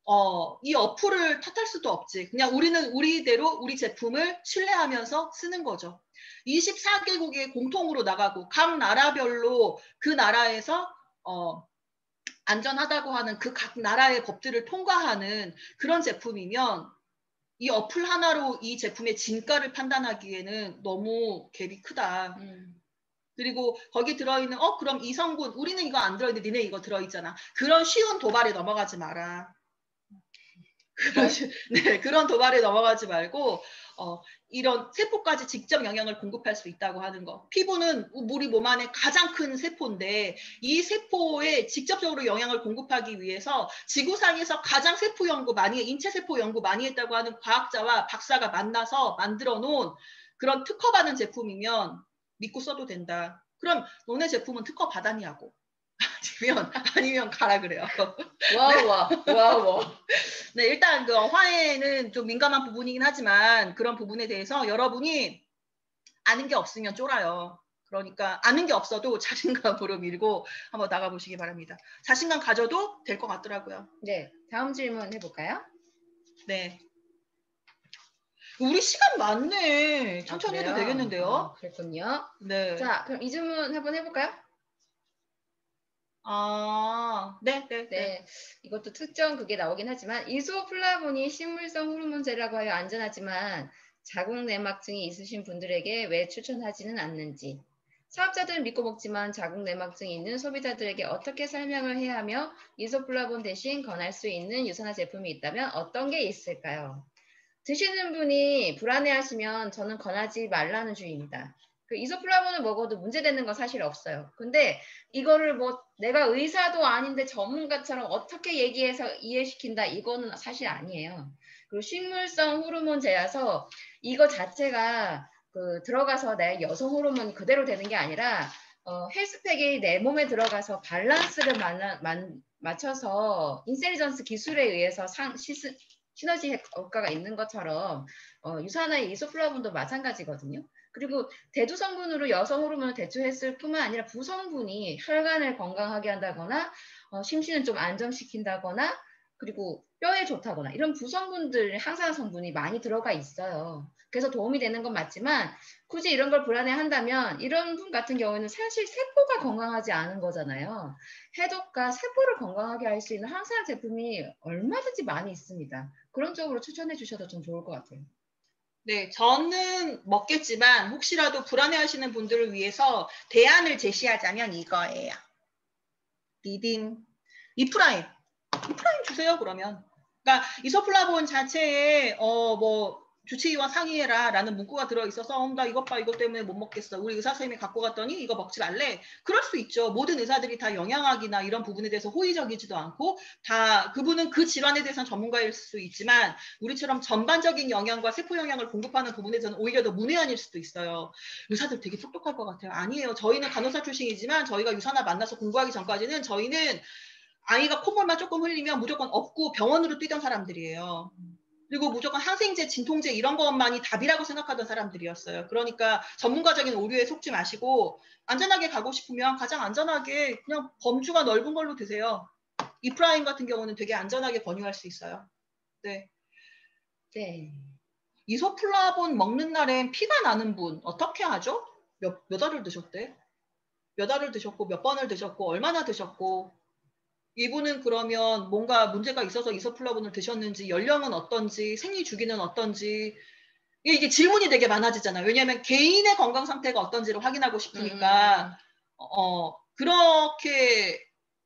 어, 이 어플을 탓할 수도 없지. 그냥 우리는 우리대로 우리 제품을 신뢰하면서 쓰는 거죠. 24개국이 공통으로 나가고 각 나라별로 그 나라에서 어, 안전하다고 하는 그 각 나라의 법들을 통과하는 그런 제품이면 이 어플 하나로 이 제품의 진가를 판단하기에는 너무 갭이 크다. 음. 그리고 거기 들어있는 어 그럼 이 성분 우리는 이거 안 들어있는데 니네 이거 들어있잖아. 그런 쉬운 도발에 넘어가지 마라. 그런 쉬- 네 그런 도발에 넘어가지 말고 어, 이런 세포까지 직접 영향을 공급할 수 있다고 하는 거. 피부는 우리 몸 안에 가장 큰 세포인데 이 세포에 직접적으로 영향을 공급하기 위해서 지구상에서 가장 세포 연구 많이 해, 인체 세포 연구 많이 했다고 하는 과학자와 박사가 만나서 만들어 놓은 그런 특허받은 제품이면 믿고 써도 된다. 그럼 너네 제품은 특허 받았냐고. 아니면 아니면 가라 그래요. wow 와 wow 와. 네, 일단 그 화해는 좀 민감한 부분이긴 하지만 그런 부분에 대해서 여러분이 아는 게 없으면 쫄아요. 그러니까 아는 게 없어도 자신감으로 밀고 한번 나가보시기 바랍니다. 자신감 가져도 될 것 같더라고요. 네 다음 질문 해볼까요? 네. 우리 시간 많네. 천천히 아, 해도? 되겠는데요. 어, 그렇군요. 네. 자 그럼 이 질문 한번 해볼까요? 아, 네, 네, 네. 네, 이것도 특정 그게 나오긴 하지만 이소플라본이 식물성 호르몬제라고 하여 안전하지만 자궁 내막증이 있으신 분들에게 왜 추천하지는 않는지 사업자들은 믿고 먹지만 자궁 내막증이 있는 소비자들에게 어떻게 설명을 해야 하며 이소플라본 대신 권할 수 있는 유산화 제품이 있다면 어떤 게 있을까요? 드시는 분이 불안해하시면 저는 권하지 말라는 주의입니다. 그 이소플라본을 먹어도 문제되는 건 사실 없어요. 근데 이거를 뭐 내가 의사도 아닌데 전문가처럼 어떻게 얘기해서 이해시킨다 이거는 사실 아니에요. 그리고 식물성 호르몬제라서 이거 자체가 그 들어가서 내 여성 호르몬 그대로 되는 게 아니라 어, HealthPak이 내 몸에 들어가서 밸런스를 만나, 만, 맞춰서 InCelligence 기술에 의해서 상, 시스, 시너지 효과가 있는 것처럼 어, 유산화의 이소플라본도 마찬가지거든요. 그리고 대두 성분으로 여성 호르몬을 대처했을 뿐만 아니라 부성분이 혈관을 건강하게 한다거나 어, 심신을 좀 안정시킨다거나 그리고 뼈에 좋다거나 이런 부성분들 항산 성분이 많이 들어가 있어요. 그래서 도움이 되는 건 맞지만 굳이 이런 걸 불안해한다면 이런 분 같은 경우에는 사실 세포가 건강하지 않은 거잖아요. 해독과 세포를 건강하게 할 수 있는 항산화 제품이 얼마든지 많이 있습니다. 그런 쪽으로 추천해 주셔도 좀 좋을 것 같아요. 네, 저는 먹겠지만 혹시라도 불안해하시는 분들을 위해서 대안을 제시하자면 이거예요. 리딩 E-Prime. E-Prime 주세요 그러면. 그러니까 이소플라본 자체에 어뭐 주치의와 상의해라 라는 문구가 들어 있어서 어, 나 이것 봐 이것 때문에 못 먹겠어. 우리 의사 선생님이 갖고 갔더니 이거 먹지 말래. 그럴 수 있죠. 모든 의사들이 다 영양학이나 이런 부분에 대해서 호의적이지도 않고 다 그분은 그 질환에 대해서는 전문가일 수 있지만 우리처럼 전반적인 영양과 세포 영양을 공급하는 부분에서는 오히려 더 문외한일 수도 있어요. 의사들 되게 똑똑할 것 같아요. 아니에요. 저희는 간호사 출신이지만 저희가 유산화 만나서 공부하기 전까지는 저희는 아이가 콧물만 조금 흘리면 무조건 업고 병원으로 뛰던 사람들이에요. 그리고 무조건 항생제, 진통제 이런 것만이 답이라고 생각하던 사람들이었어요. 그러니까 전문가적인 오류에 속지 마시고 안전하게 가고 싶으면 가장 안전하게 그냥 범주가 넓은 걸로 드세요. 이프라임 같은 경우는 되게 안전하게 권유할 수 있어요. 네. 네. 이소플라본 먹는 날엔 피가 나는 분 어떻게 하죠? 몇, 몇 알을 드셨대? 몇 알을 드셨고 몇 번을 드셨고 얼마나 드셨고 이분은 그러면 뭔가 문제가 있어서 이소플라본을 드셨는지 연령은 어떤지 생리 주기는 어떤지 이게, 질문이 되게 많아지잖아요. 왜냐하면 개인의 건강 상태가 어떤지를 확인하고 싶으니까 어 그렇게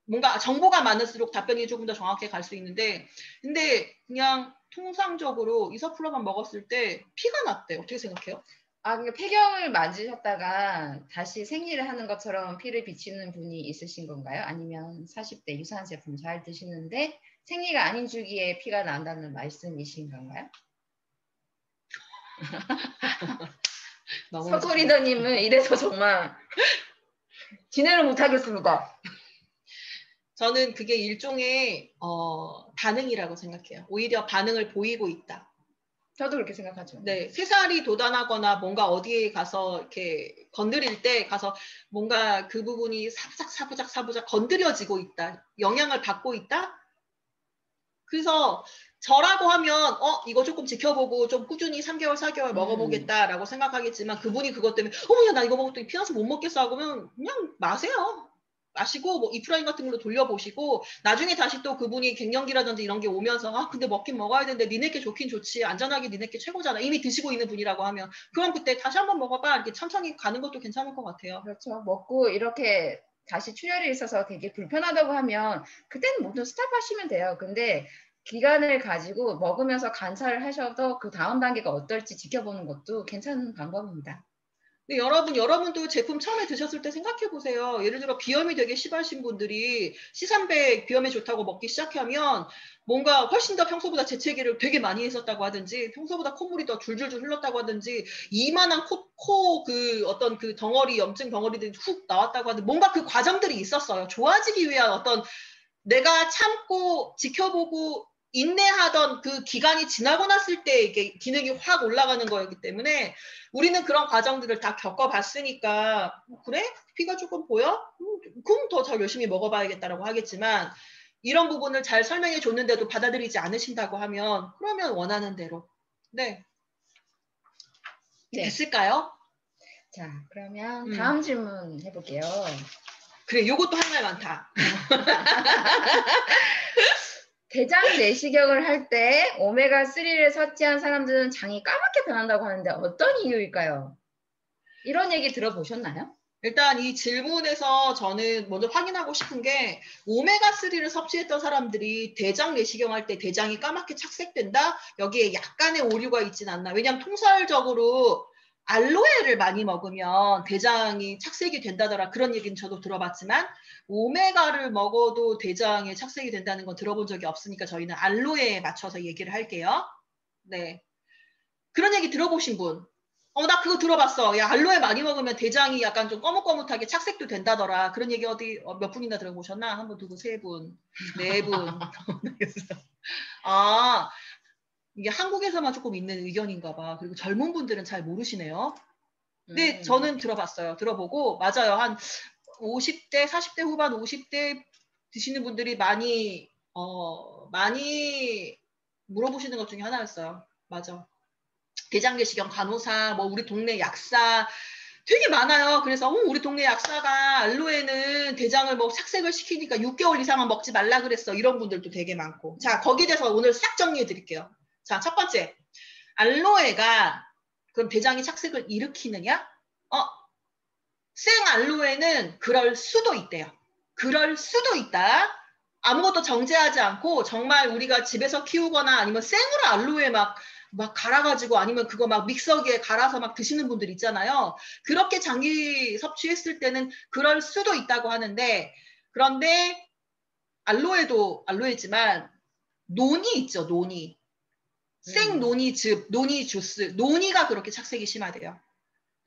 뭔가 정보가 많을수록 답변이 조금 더 정확하게 갈 수 있는데 근데 그냥 통상적으로 이소플라본 먹었을 때 피가 났대. 어떻게 생각해요? 아, 그러니까 폐경을 맞으셨다가 다시 생리를 하는 것처럼 피를 비치는 분이 있으신 건가요? 아니면 40대 유사한 제품 잘 드시는데 생리가 아닌 주기에 피가 난다는 말씀이신 건가요? 너무 서토리더님은 이래서 정말 진행을 못하겠습니다. 저는 그게 일종의 어, 반응이라고 생각해요. 오히려 반응을 보이고 있다. 저도 그렇게 생각하죠. 네, 새살이 돋아나거나 뭔가 어디에 가서 이렇게 건드릴 때 가서 뭔가 그 부분이 사부작 사부작 사부작 건드려지고 있다. 영향을 받고 있다. 그래서 저라고 하면 어 이거 조금 지켜보고 좀 꾸준히 3개월 4개월 먹어보겠다라고 생각하겠지만 그분이 그것 때문에 어머야 나 이거 먹었더니 피나서 못 먹겠어 하면 그냥 마세요. 마시고 뭐 이프라인 같은 걸로 돌려보시고 나중에 다시 또 그분이 갱년기라든지 이런 게 오면서 아 근데 먹긴 먹어야 되는데 니네께 좋긴 좋지 안전하게 니네께 최고잖아 이미 드시고 있는 분이라고 하면 그럼 그때 다시 한번 먹어봐 이렇게 천천히 가는 것도 괜찮을 것 같아요. 그렇죠. 먹고 이렇게 다시 출혈이 있어서 되게 불편하다고 하면 그때는 모두 스탑하시면 돼요. 근데 기간을 가지고 먹으면서 관찰을 하셔도 그 다음 단계가 어떨지 지켜보는 것도 괜찮은 방법입니다. 근데 여러분, 여러분도 제품 처음에 드셨을 때 생각해 보세요. 예를 들어 비염이 되게 심하신 분들이 C300 비염에 좋다고 먹기 시작하면 뭔가 훨씬 더 평소보다 재채기를 되게 많이 했었다고 하든지 평소보다 콧물이 더 줄줄줄 흘렀다고 하든지 이만한 코, 코 그 어떤 그 덩어리, 염증 덩어리들이 훅 나왔다고 하든 뭔가 그 과정들이 있었어요. 좋아지기 위한 어떤 내가 참고 지켜보고 인내하던 그 기간이 지나고 났을 때 이게 기능이 확 올라가는 거였기 때문에 우리는 그런 과정들을 다 겪어봤으니까 그래 피가 조금 보여? 음, 그럼 더 잘 열심히 먹어봐야겠다라고 하겠지만 이런 부분을 잘 설명해 줬는데도 받아들이지 않으신다고 하면 그러면 원하는 대로 네 네. 됐을까요? 자, 그러면 음. 다음 질문 해볼게요. 그래 요것도 할 말 많다. 대장 내시경을 할 때 오메가 3를 섭취한 사람들은 장이 까맣게 변한다고 하는데 어떤 이유일까요? 이런 얘기 들어보셨나요? 일단 이 질문에서 저는 먼저 확인하고 싶은 게 오메가3를 섭취했던 사람들이 대장 내시경 할 때 대장이 까맣게 착색된다? 여기에 약간의 오류가 있진 않나. 왜냐하면 통설적으로 알로에를 많이 먹으면 대장이 착색이 된다더라 그런 얘기는 저도 들어봤지만 오메가를 먹어도 대장에 착색이 된다는 건 들어본 적이 없으니까 저희는 알로에에 맞춰서 얘기를 할게요. 네. 그런 얘기 들어보신 분. 어, 나 그거 들어봤어. 야, 알로에 많이 먹으면 대장이 약간 좀 거뭇거뭇하게 착색도 된다더라. 그런 얘기 어디 어, 몇 분이나 들어보셨나? 한 분, 두 분, 세 분, 네 분. 아, 이게 한국에서만 조금 있는 의견인가 봐. 그리고 젊은 분들은 잘 모르시네요. 근데 음. 저는 들어봤어요. 들어보고 맞아요. 한 50대, 40대 후반 50대 드시는 분들이 많이 어, 많이 물어보시는 것 중에 하나였어요. 맞아. 대장내시경 간호사, 뭐 우리 동네 약사 되게 많아요. 그래서 어, 우리 동네 약사가 알로에는 대장을 뭐 착색을 시키니까 6개월 이상은 먹지 말라 그랬어. 이런 분들도 되게 많고. 자, 거기에 대해서 오늘 싹 정리해 드릴게요. 자, 첫 번째. 알로에가 그럼 대장이 착색을 일으키느냐? 어, 생 알로에는 그럴 수도 있대요. 그럴 수도 있다. 아무것도 정제하지 않고 정말 우리가 집에서 키우거나 아니면 생으로 알로에 막, 막 갈아가지고 아니면 그거 막 믹서기에 갈아서 막 드시는 분들 있잖아요. 그렇게 장기 섭취했을 때는 그럴 수도 있다고 하는데 그런데 알로에도 알로에지만 논이 있죠, 논이. 생 논이 즙, 논이 주스, 논이가 그렇게 착색이 심하대요.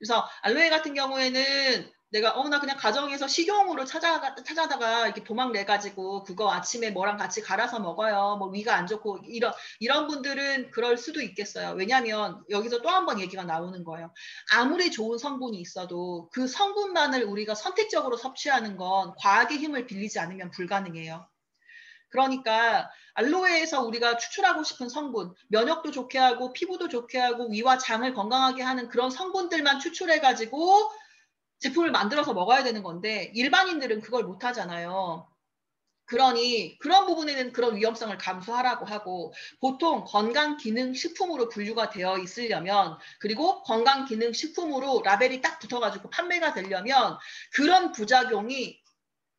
그래서 알로에 같은 경우에는 내가 어나 그냥 가정에서 식용으로 찾아가, 찾아다가 이렇게 도망 내 가지고 그거 아침에 뭐랑 같이 갈아서 먹어요. 뭐 위가 안 좋고 이런 이런 분들은 그럴 수도 있겠어요. 왜냐하면 여기서 또 한 번 얘기가 나오는 거예요. 아무리 좋은 성분이 있어도 그 성분만을 우리가 선택적으로 섭취하는 건 과학의 힘을 빌리지 않으면 불가능해요. 그러니까 알로에에서 우리가 추출하고 싶은 성분, 면역도 좋게 하고 피부도 좋게 하고 위와 장을 건강하게 하는 그런 성분들만 추출해 가지고 제품을 만들어서 먹어야 되는 건데 일반인들은 그걸 못 하잖아요. 그러니 그런 부분에는 그런 위험성을 감수하라고 하고 보통 건강기능식품으로 분류가 되어 있으려면 그리고 건강기능식품으로 라벨이 딱 붙어가지고 판매가 되려면 그런 부작용이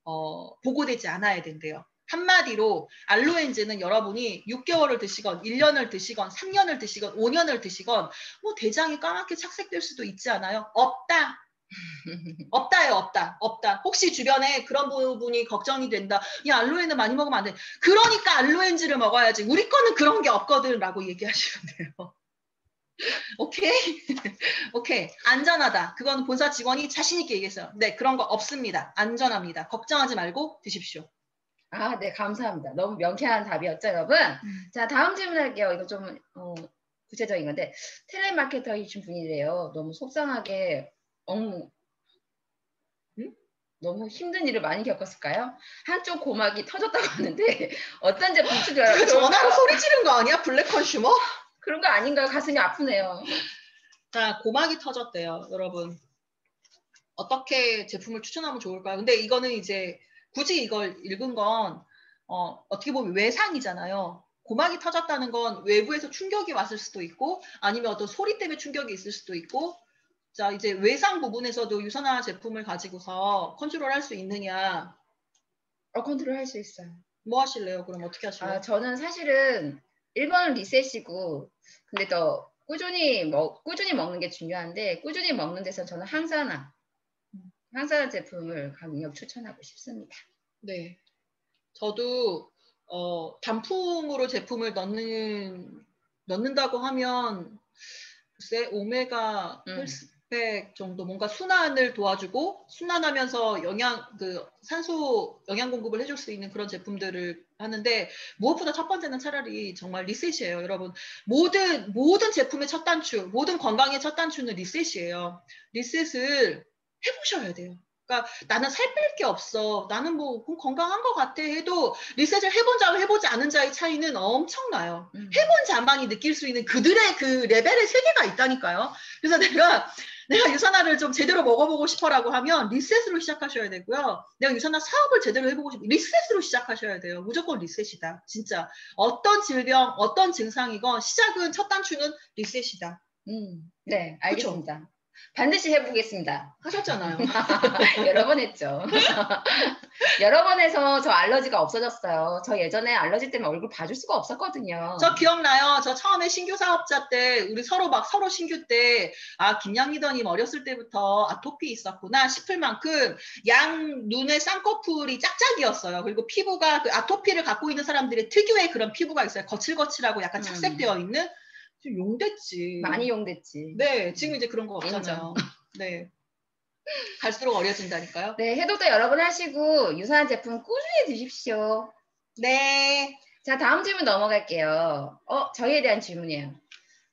어, 보고되지 않아야 된대요. 한마디로 알로엔즈는 여러분이 6개월을 드시건 1년을 드시건 3년을 드시건 5년을 드시건 뭐 대장이 까맣게 착색될 수도 있지 않아요? 없다. 없다요, 없다, 없다. 혹시 주변에 그런 부분이 걱정이 된다. 야, 알로에는 많이 먹으면 안 돼. 그러니까 알로엔즈를 먹어야지. 우리 거는 그런 게 없거든. 라고 얘기하시면 돼요. 오케이? 오케이. 안전하다. 그건 본사 직원이 자신있게 얘기했어요. 네, 그런 거 없습니다. 안전합니다. 걱정하지 말고 드십시오. 아, 네, 감사합니다. 너무 명쾌한 답이었죠, 여러분? 자, 다음 질문 할게요. 이거 좀 어, 구체적인 건데 텔레마케터이신 분이래요. 너무 속상하게 엉 응? 너무 힘든 일을 많이 겪었을까요? 한쪽 고막이 터졌다고 하는데 어떤 제품 그 추가요? 전화로 소리 지른 거 아니야? 블랙 컨슈머? 그런 거 아닌가요? 가슴이 아프네요. 자, 고막이 터졌대요, 여러분. 어떻게 제품을 추천하면 좋을까요? 근데 이거는 이제 굳이 이걸 읽은 건 어, 어떻게 보면 외상이잖아요. 고막이 터졌다는 건 외부에서 충격이 왔을 수도 있고 아니면 어떤 소리 때문에 충격이 있을 수도 있고 자 이제 외상 부분에서도 USANA 제품을 가지고서 컨트롤 할 수 있느냐 어, 컨트롤 할 수 있어요. 뭐 하실래요? 그럼 어떻게 하실래요? 아, 저는 사실은 1번은 리셋이고 근데 또 꾸준히 먹 꾸준히 먹는 게 중요한데 꾸준히 먹는 데서 저는 항산화 항산화 제품을 강력 추천하고 싶습니다. 네. 저도 어, 단품으로 제품을 넣는 넣는다고 하면 글쎄 오메가 음. 헬스팩 정도 뭔가 순환을 도와주고 순환하면서 영양 그 산소 영양 공급을 해줄 수 있는 그런 제품들을 하는데 무엇보다 첫 번째는 차라리 정말 리셋이에요, 여러분. 모든 모든 제품의 첫 단추, 모든 건강의 첫 단추는 리셋이에요. 리셋을 해보셔야 돼요. 그러니까 나는 살 뺄 게 없어. 나는 뭐 건강한 것 같아 해도 리셋을 해본 자와 해보지 않은 자의 차이는 엄청나요. 음. 해본 자만이 느낄 수 있는 그들의 그 레벨의 세계가 있다니까요. 그래서 내가 내가 USANA를 좀 제대로 먹어보고 싶어라고 하면 리셋으로 시작하셔야 되고요. 내가 USANA 사업을 제대로 해보고 싶어 리셋으로 시작하셔야 돼요. 무조건 리셋이다. 진짜 어떤 질병, 어떤 증상이건 시작은 첫 단추는 리셋이다. 음, 네, 알겠습니다. 반드시 해보겠습니다. 하셨잖아요. 여러 번 했죠. 여러 번 해서 저 알러지가 없어졌어요. 저 예전에 알러지 때문에 얼굴 봐줄 수가 없었거든요. 저 기억나요. 저 처음에 신규 사업자 때 우리 서로 막 서로 신규 때 아 김양리더님 어렸을 때부터 아토피 있었구나 싶을 만큼 양 눈의 쌍꺼풀이 짝짝이었어요. 그리고 피부가 그 아토피를 갖고 있는 사람들의 특유의 그런 피부가 있어요. 거칠거칠하고 약간 음. 착색되어 있는 좀 용됐지. 많이 용됐지. 네, 지금 이제 그런 거 없잖아요. 네. 갈수록 어려진다니까요. 네, 해독도 여러 번 하시고 유사한 제품 꾸준히 드십시오. 네. 자, 다음 질문 넘어갈게요. 어, 저희에 대한 질문이에요.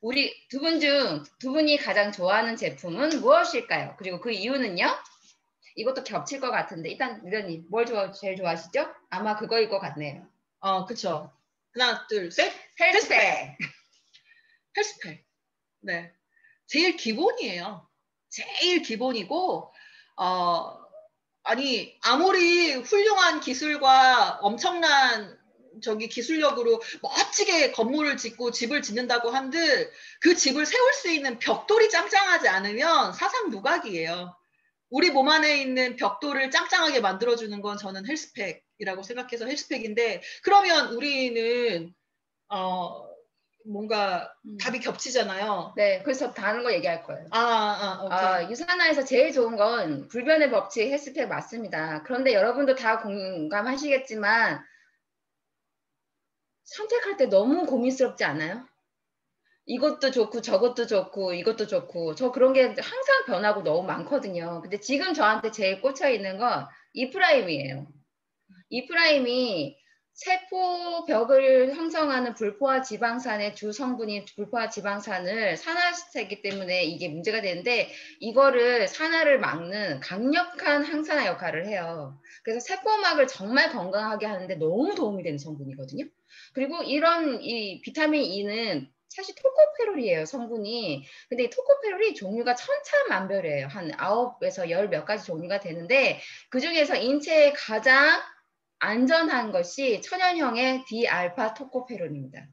우리 두 분 중 두 분이 가장 좋아하는 제품은 무엇일까요? 그리고 그 이유는요? 이것도 겹칠 것 같은데 일단 유련님 뭘 좋아 제일 좋아하시죠? 아마 그거일 것 같네요. 어, 그쵸. 하나, 둘, 셋. 헬스팩. 헬스팩. 네. 제일 기본이에요. 제일 기본이고, 어, 아니, 아무리 훌륭한 기술과 엄청난 저기 기술력으로 멋지게 건물을 짓고 집을 짓는다고 한들 그 집을 세울 수 있는 벽돌이 짱짱하지 않으면 사상 누각이에요. 우리 몸 안에 있는 벽돌을 짱짱하게 만들어주는 건 저는 헬스팩이라고 생각해서 헬스팩인데 그러면 우리는 어 뭔가 음. 답이 겹치잖아요. 네, 그래서 다른 거 얘기할 거예요. 아, 아, 오케이. 아, 유산화에서 제일 좋은 건 불변의 법칙 헬스팩 맞습니다. 그런데 여러분도 다 공감하시겠지만 선택할 때 너무 고민스럽지 않아요? 이것도 좋고 저것도 좋고 이것도 좋고 저 그런 게 항상 변하고 너무 많거든요. 근데 지금 저한테 제일 꽂혀 있는 건 이프라임이에요. 이프라임이 세포 벽을 형성하는 불포화 지방산의 주 성분인 불포화 지방산을 산화시켰기 때문에 이게 문제가 되는데 이거를 산화를 막는 강력한 항산화 역할을 해요. 그래서 세포막을 정말 건강하게 하는데 너무 도움이 되는 성분이거든요. 그리고 이런 이 비타민 E는 사실 토코페롤이에요, 성분이. 근데 이 토코페롤이 종류가 천차만별이에요. 한 아홉에서 열 몇 가지 종류가 되는데 그 중에서 인체에 가장 안전한 것이 천연형의 D알파 토코페롤입니다.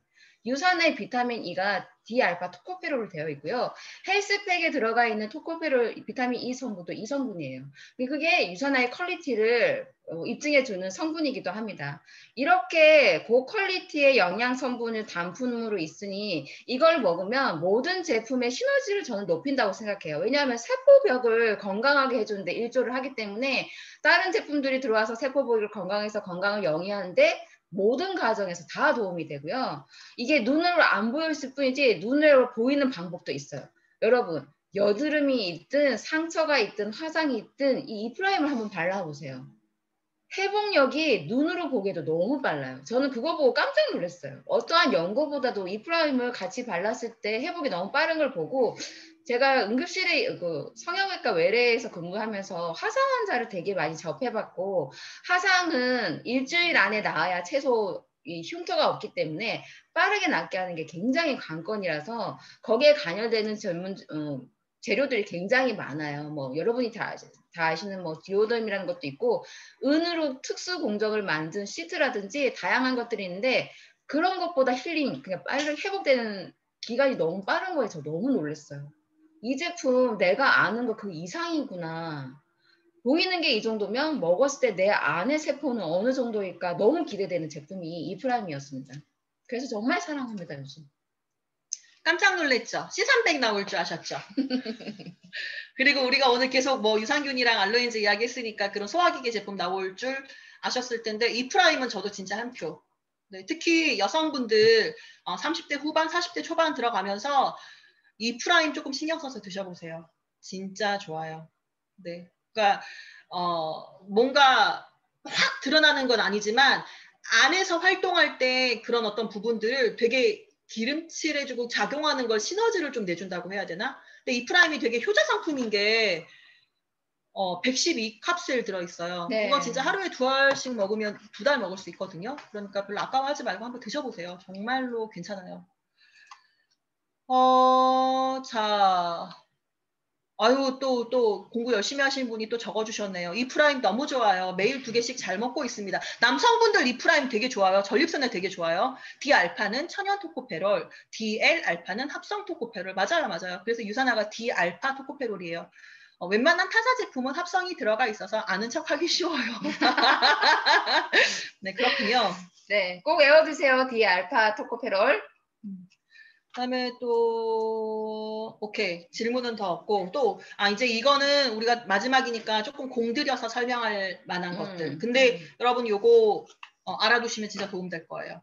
USANA의 비타민 E가 D알파 토코페롤로 되어 있고요. HealthPak에 들어가 있는 토코페롤 비타민 E 성분도 이 성분이에요. 그게 USANA의 quality를 어, 입증해 주는 성분이기도 합니다. 이렇게 고quality의 영양 성분을 단품으로 있으니 이걸 먹으면 모든 제품의 시너지를 저는 높인다고 생각해요. 왜냐하면 세포벽을 건강하게 해주는데 일조를 하기 때문에 다른 제품들이 들어와서 세포벽을 건강해서 건강을 영위하는데 모든 과정에서 다 도움이 되고요. 이게 눈으로 안 보였을 뿐이지 눈으로 보이는 방법도 있어요. 여러분 여드름이 있든 상처가 있든 화상이 있든 이 이프라임을 한번 발라보세요. 회복력이 눈으로 보기에도 너무 빨라요. 저는 그거 보고 깜짝 놀랐어요. 어떠한 연고보다도 이프라임을 같이 발랐을 때 회복이 너무 빠른 걸 보고 제가 응급실에 그 성형외과 외래에서 근무하면서 화상 환자를 되게 많이 접해봤고 화상은 일주일 안에 나아야 최소 이 흉터가 없기 때문에 빠르게 낫게 하는 게 굉장히 관건이라서 거기에 관여되는 전문 어, 재료들이 굉장히 많아요. 뭐 여러분이 다, 다 아시는 뭐 디오덤이라는 것도 있고 은으로 특수 공정을 만든 시트라든지 다양한 것들이 있는데 그런 것보다 힐링 그냥 빨리 회복되는 기간이 너무 빠른 거에 저 너무 놀랐어요. 이 제품 내가 아는 거 그 이상이구나. 보이는 게 이 정도면 먹었을 때 내 안의 세포는 어느 정도일까 너무 기대되는 제품이 E-Prime이었습니다. 그래서 정말 사랑합니다 요즘. 깜짝 놀랐죠? C300 나올 줄 아셨죠? 그리고 우리가 오늘 계속 뭐 유산균이랑 알로엔즈 이야기 했으니까 그런 소화기계 제품 나올 줄 아셨을 텐데 E-Prime은 저도 진짜 한 표. 네, 특히 여성분들 어, 30대 후반, 40대 초반 들어가면서 E-Prime 조금 신경 써서 드셔보세요. 진짜 좋아요. 네, 그러니까 어, 뭔가 확 드러나는 건 아니지만 안에서 활동할 때 그런 어떤 부분들을 되게 기름칠해주고 작용하는 걸 시너지를 좀 내준다고 해야 되나? 근데 E-Prime이 되게 효자 상품인 게 어, 112 캡슐 들어있어요. 네. 그거 진짜 하루에 두 알씩 먹으면 두 달 먹을 수 있거든요. 그러니까 별로 아까워하지 말고 한번 드셔보세요. 정말로 괜찮아요. 어, 자. 아유, 또, 또, 공부 열심히 하시는 분이 또 적어주셨네요. E-Prime 너무 좋아요. 매일 두 개씩 잘 먹고 있습니다. 남성분들 E-Prime 되게 좋아요. 전립선에 되게 좋아요. D알파는 천연 토코페롤, DL 알파는 합성 토코페롤. 맞아요, 맞아요. 그래서 USANA가 D알파 토코페롤이에요. 어, 웬만한 타사 제품은 합성이 들어가 있어서 아는 척 하기 쉬워요. 네, 그렇군요. 네, 꼭 외워두세요. D알파 토코페롤. 그다음에 또 오케이 질문은 더 없고 또 아 이제 이거는 우리가 마지막이니까 조금 공들여서 설명할 만한 음, 것들. 근데 음. 여러분 요거 어, 알아두시면 진짜 도움 될 거예요.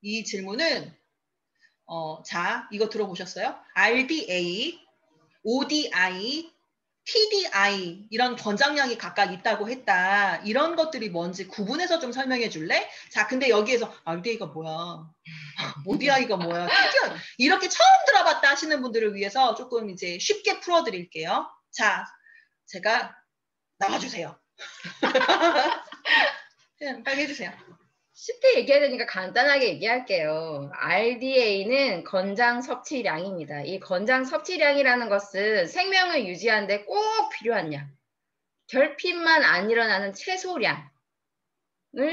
이 질문은 어, 자 이거 들어보셨어요? RDA, ODI, TDI 이런 권장량이 각각 있다고 했다. 이런 것들이 뭔지 구분해서 좀 설명해 줄래? 자, 근데 여기에서 RDA가 뭐야? ODI가 뭐야? TDI 이렇게 처음 들어봤다 하시는 분들을 위해서 조금 이제 쉽게 풀어 드릴게요. 자, 제가 나와 주세요. 그냥 빨리 해 주세요. 쉽게 얘기해야 되니까 간단하게 얘기할게요. RDA는 건장 섭취량입니다. 이 건장 섭취량이라는 것은 생명을 유지하는데 꼭 필요한 양. 결핍만 안 일어나는 최소량을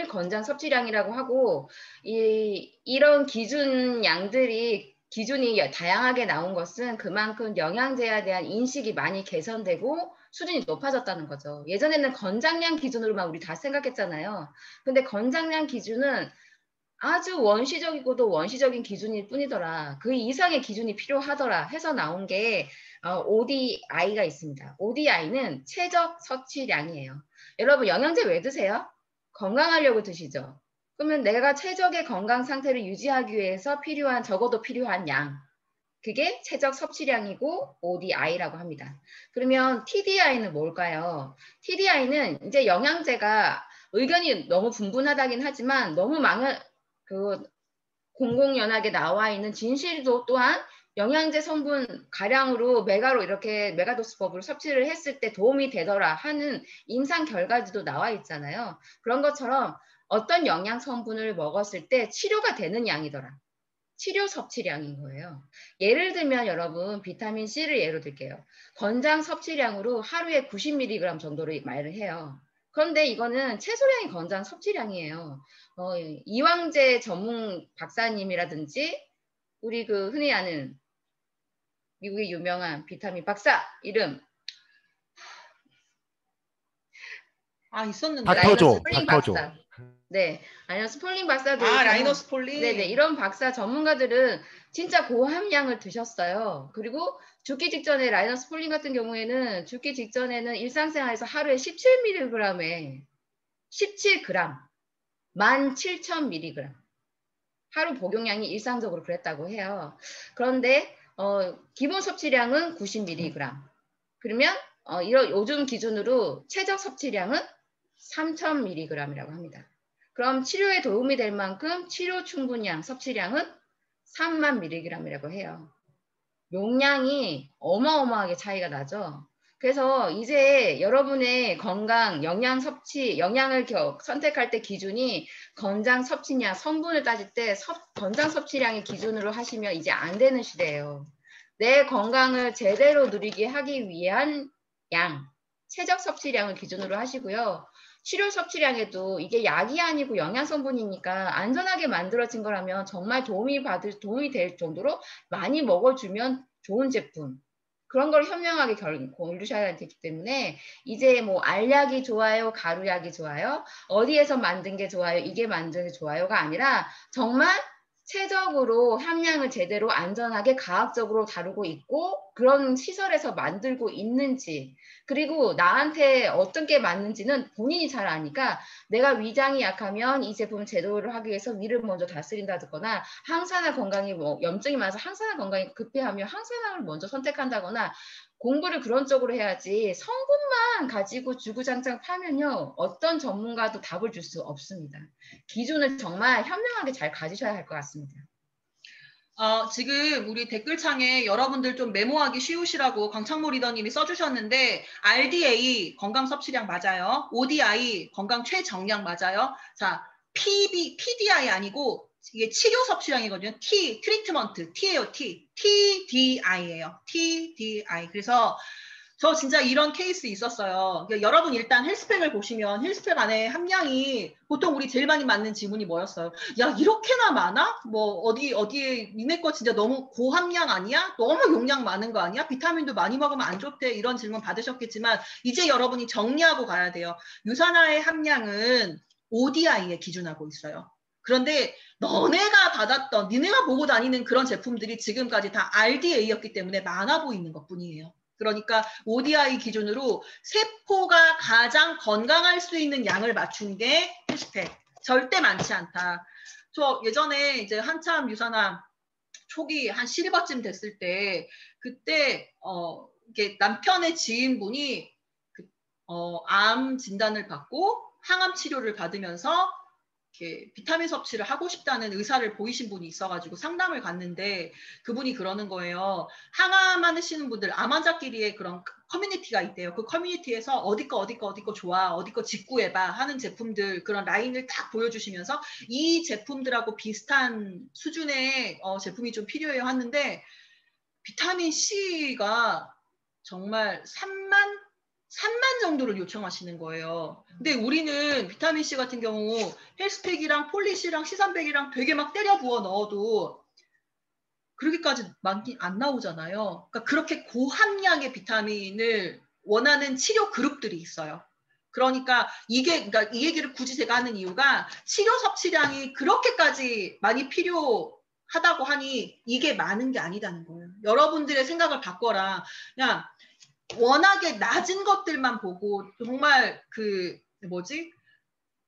건장 섭취량이라고 하고 이 이런 기준 양들이 기준이 다양하게 나온 것은 그만큼 영양제에 대한 인식이 많이 개선되고 수준이 높아졌다는 거죠. 예전에는 건장량 기준으로만 우리 다 생각했잖아요. 근데 건장량 기준은 아주 원시적이고도 원시적인 기준일 뿐이더라. 그 이상의 기준이 필요하더라 해서 나온 게 어, ODI가 있습니다. ODI는 최적 섭취량이에요. 여러분 영양제 왜 드세요? 건강하려고 드시죠. 그러면 내가 최적의 건강 상태를 유지하기 위해서 필요한 적어도 필요한 양 그게 최적 섭취량이고 ODI라고 합니다. 그러면 TDI는 뭘까요? TDI는 이제 영양제가 의견이 너무 분분하다긴 하지만 너무 많은 그 공공연하게 나와 있는 진실도 또한 영양제 성분 가량으로 메가로 이렇게 메가도스법으로 섭취를 했을 때 도움이 되더라 하는 임상 결과지도 나와 있잖아요. 그런 것처럼 어떤 영양 성분을 먹었을 때 치료가 되는 양이더라. 치료 섭취량인 거예요. 예를 들면 여러분 비타민 C를 예로 들게요. 건장 섭취량으로 하루에 90mg 정도로 말을 해요. 그런데 이거는 최소량의 권장 섭취량이에요. 어, 이왕재 전문 박사님이라든지 우리 그 흔히 아는 미국의 유명한 비타민 박사 이름 아 있었는데. 닥터조, 닥터조. 박사. 네, 아니면 스폴링 박사도 아 라이너스 폴링. 네네 이런 박사 전문가들은 진짜 고함량을 드셨어요. 그리고 죽기 직전에 라이너스 폴링 같은 경우에는 죽기 직전에는 일상생활에서 하루에 17mg에 17g, 17,000mg 하루 복용량이 일상적으로 그랬다고 해요. 그런데 어, 기본 섭취량은 90mg. 그러면 어, 이런 요즘 기준으로 최적 섭취량은 3,000mg이라고 합니다. 그럼 치료에 도움이 될 만큼 치료 충분량 섭취량은 3만 mg이라고 해요. 용량이 어마어마하게 차이가 나죠. 그래서 이제 여러분의 건강, 영양 섭취, 영양을 겨- 선택할 때 기준이 건장 섭취량, 성분을 따질 때 섭- 건장 섭취량의 기준으로 하시면 이제 안 되는 시대예요. 내 건강을 제대로 누리게 하기 위한 양, 최적 섭취량을 기준으로 하시고요. 치료 섭취량에도 이게 약이 아니고 영양 성분이니까 안전하게 만들어진 거라면 정말 도움이 받을 도움이 될 정도로 많이 먹어주면 좋은 제품. 그런 걸 현명하게 결, 고르셔야 되기 때문에 이제 뭐 알약이 좋아요, 가루약이 좋아요, 어디에서 만든 게 좋아요, 이게 만든 게 좋아요가 아니라 정말 최적으로 함량을 제대로 안전하게 과학적으로 다루고 있고 그런 시설에서 만들고 있는지 그리고 나한테 어떤 게 맞는지는 본인이 잘 아니까 내가 위장이 약하면 이 제품 제도를 하기 위해서 위를 먼저 다스린다거나 항산화 건강이 뭐 염증이 많아서 항산화 건강이 급해하면 항산화를 먼저 선택한다거나 공부를 그런 쪽으로 해야지 성분만 가지고 주구장창 파면요 어떤 전문가도 답을 줄 수 없습니다. 기준을 정말 현명하게 잘 가지셔야 할 것 같습니다. 어, 지금 우리 댓글창에 여러분들 좀 메모하기 쉬우시라고 강창모 리더님이 써주셨는데 RDA 건강 섭취량 맞아요. ODI 건강 최정량 맞아요. 자, PB, PDI 아니고 이게 치료 섭취량이거든요. T, 트리트먼트, T예요, T. TDI예요. TDI. 그래서 저 진짜 이런 케이스 있었어요. 그러니까 여러분 일단 헬스팩을 보시면 헬스팩 안에 함량이 보통 우리 제일 많이 맞는 질문이 뭐였어요? 야 이렇게나 많아? 뭐 어디 어디에 니네 거 진짜 너무 고함량 아니야? 너무 용량 많은 거 아니야? 비타민도 많이 먹으면 안 좋대 이런 질문 받으셨겠지만 이제 여러분이 정리하고 가야 돼요. 유산화의 함량은 ODI에 기준하고 있어요. 그런데 너네가 받았던 니네가 보고 다니는 그런 제품들이 지금까지 다 RDA였기 때문에 많아 보이는 것 뿐이에요. 그러니까 ODI 기준으로 세포가 가장 건강할 수 있는 양을 맞춘 게 헬스팩. 절대 많지 않다. 저 예전에 이제 한참 유산화 초기 한 실버쯤 됐을 때 그때 어 이게 남편의 지인분이 그, 어, 암 진단을 받고 항암 치료를 받으면서 이렇게 비타민 섭취를 하고 싶다는 의사를 보이신 분이 있어가지고 상담을 갔는데 그분이 그러는 거예요. 항암 하시는 분들 암 환자끼리의 그런 커뮤니티가 있대요. 그 커뮤니티에서 어디 거 어디 거 어디 거 좋아 어디 거 직구해봐 하는 제품들 그런 라인을 딱 보여주시면서 이 제품들하고 비슷한 수준의 어, 제품이 좀 필요해요 하는데 비타민 C가 정말 3만 3만 정도를 요청하시는 거예요. 근데 우리는 비타민 C 같은 경우 헬스팩이랑 폴리시랑 시산백이랑 되게 막 때려 부어 넣어도 그렇게까지 많이 안 나오잖아요. 그러니까 그렇게 고함량의 비타민을 원하는 치료 그룹들이 있어요. 그러니까 이게 그러니까 이 얘기를 굳이 제가 하는 이유가 치료 섭취량이 그렇게까지 많이 필요하다고 하니 이게 많은 게 아니다는 거예요. 여러분들의 생각을 바꿔라. 그냥 워낙에 낮은 것들만 보고 정말 그 뭐지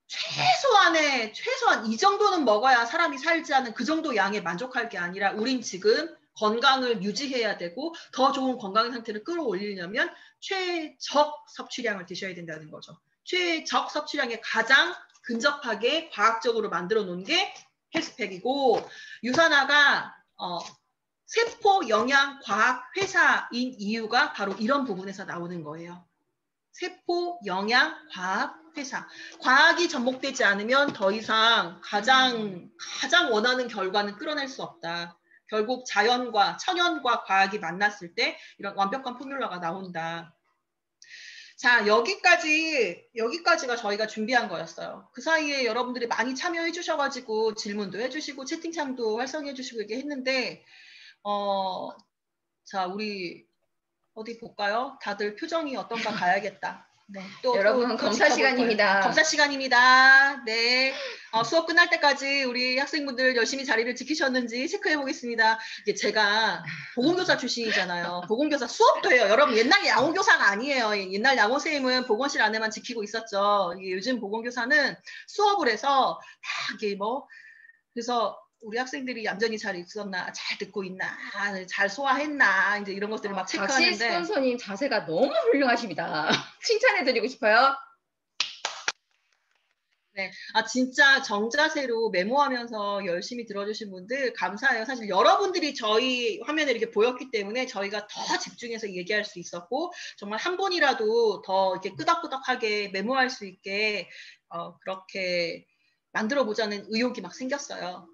최소한의 최소한 이 정도는 먹어야 사람이 살지 않은 그 정도 양에 만족할 게 아니라 우린 지금 건강을 유지해야 되고 더 좋은 건강 상태를 끌어올리려면 최적 섭취량을 드셔야 된다는 거죠. 최적 섭취량에 가장 근접하게 과학적으로 만들어 놓은 게 헬스팩이고 유산화가 어, 세포 영양 과학 회사인 이유가 바로 이런 부분에서 나오는 거예요. 세포 영양 과학 회사. 과학이 접목되지 않으면 더 이상 가장 가장 원하는 결과는 끌어낼 수 없다. 결국 자연과 천연과 과학이 만났을 때 이런 완벽한 포뮬러가 나온다. 자, 여기까지, 여기까지가 저희가 준비한 거였어요. 그 사이에 여러분들이 많이 참여해 주셔가지고 질문도 해주시고 채팅창도 활성해 주시고 이렇게 했는데, 어, 자, 우리 어디 볼까요? 다들 표정이 어떤가 봐야겠다. 네, 또, 여러분, 또, 또 검사 시간입니다. 검사 시간입니다. 네. 어, 수업 끝날 때까지 우리 학생분들 열심히 자리를 지키셨는지 체크해 보겠습니다. 이게 제가 보건교사 출신이잖아요. 보건교사 수업도 해요. 여러분 옛날 양호교사가 아니에요. 옛날 양호 선생님은 보건실 안에만 지키고 있었죠. 이게 요즘 보건교사는 수업을 해서 다 이게 뭐 그래서 우리 학생들이 얌전히 잘 있었나, 잘 듣고 있나, 잘 소화했나, 이제 이런 것들을 막 박시 체크하는데. 스폰서님 자세가 너무 훌륭하십니다. 칭찬해드리고 싶어요. 아 진짜 정자세로 메모하면서 열심히 들어주신 분들 감사해요. 사실 여러분들이 저희 화면에 이렇게 보였기 때문에 저희가 더 집중해서 얘기할 수 있었고 정말 한 번이라도 더 이렇게 끄덕끄덕하게 메모할 수 있게 어, 그렇게 만들어 보자는 의욕이 막 생겼어요.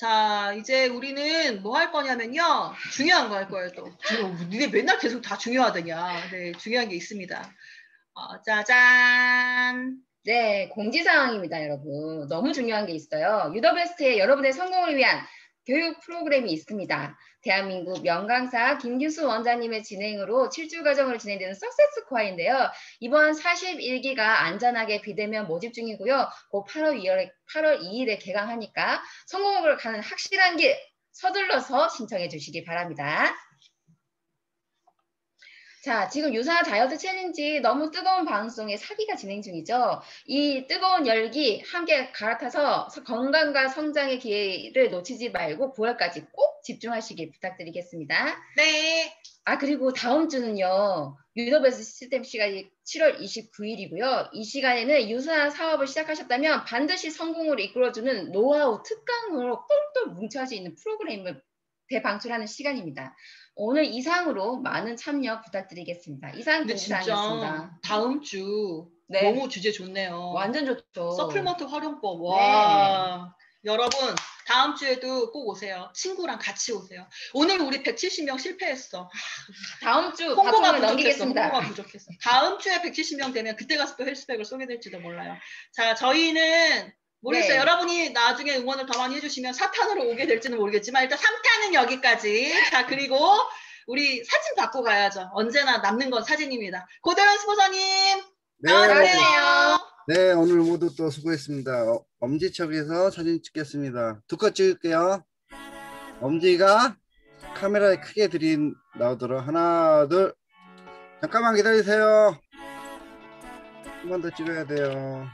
자 이제 우리는 뭐 할 거냐면요 중요한 거 할 거예요 또. 니네 맨날 계속 다 중요하더냐. 네 중요한 게 있습니다. 어, 짜잔. 네, 공지사항입니다, 여러분. 너무 중요한 게 있어요. 유더베스트에 여러분의 성공을 위한 교육 프로그램이 있습니다. 대한민국 명강사 김규수 원장님의 진행으로 7주 과정으로 진행되는 석세스 코어인데요. 이번 41기가 안전하게 비대면 모집 중이고요. 곧 8월 2일에, 8월 2일에 개강하니까 성공을 가는 확실한 길 서둘러서 신청해 주시기 바랍니다. 자, 지금 유사나 다이어트 챌린지 너무 뜨거운 방송에 4기가 진행 중이죠. 이 뜨거운 열기 함께 갈아타서 건강과 성장의 기회를 놓치지 말고 9월까지 꼭 집중하시길 부탁드리겠습니다. 네. 아, 그리고 다음 주는요, 유더베스트 시스템 시간이 7월 29일이고요. 이 시간에는 유사나 사업을 시작하셨다면 반드시 성공으로 이끌어주는 노하우 특강으로 똘똘 뭉쳐져 있는 프로그램을 대방출하는 시간입니다. 오늘 이상으로 많은 참여 부탁드리겠습니다. 이상. 진짜 다음 주 네. 너무 주제 좋네요. 완전 좋죠. 서플먼트 활용법. 와. 여러분 다음 주에도 꼭 오세요. 친구랑 같이 오세요. 오늘 우리 170명 실패했어. 다음 주 홍보가. 넘기겠습니다. 홍보가 부족했어. 다음 주에 170명 되면 그때 가서 또 헬스백을 쏘게 될지도 몰라요. 자, 저희는 모르겠어요. 네. 여러분이 나중에 응원을 더 많이 해주시면 4탄으로 오게 될지는 모르겠지만 일단 3탄은 여기까지. 자, 그리고 우리 사진 받고 가야죠. 언제나 남는 건 사진입니다. 고대현 스포서님 네, 나와주세요. 네, 오늘 모두 또 수고했습니다. 어, 엄지척에서 사진 찍겠습니다. 두컷 찍을게요. 엄지가 카메라에 크게 들인 나오도록 하나, 둘. 잠깐만 기다리세요. 한 번 더 찍어야 돼요.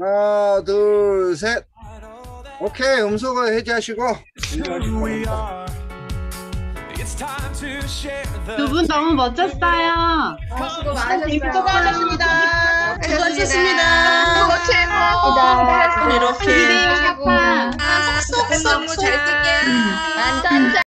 하나, 둘, 셋. 오케이, 음소거 해제하시고. 두 분 너무 멋졌어요. 어, 수고 많으셨어요. 수고하셨습니다. 수고하셨습니다. 수고하셨습니다. 이렇게. 하시고 아, 쏙쏙쏙 너무 잘 쓸게요. 완전 잘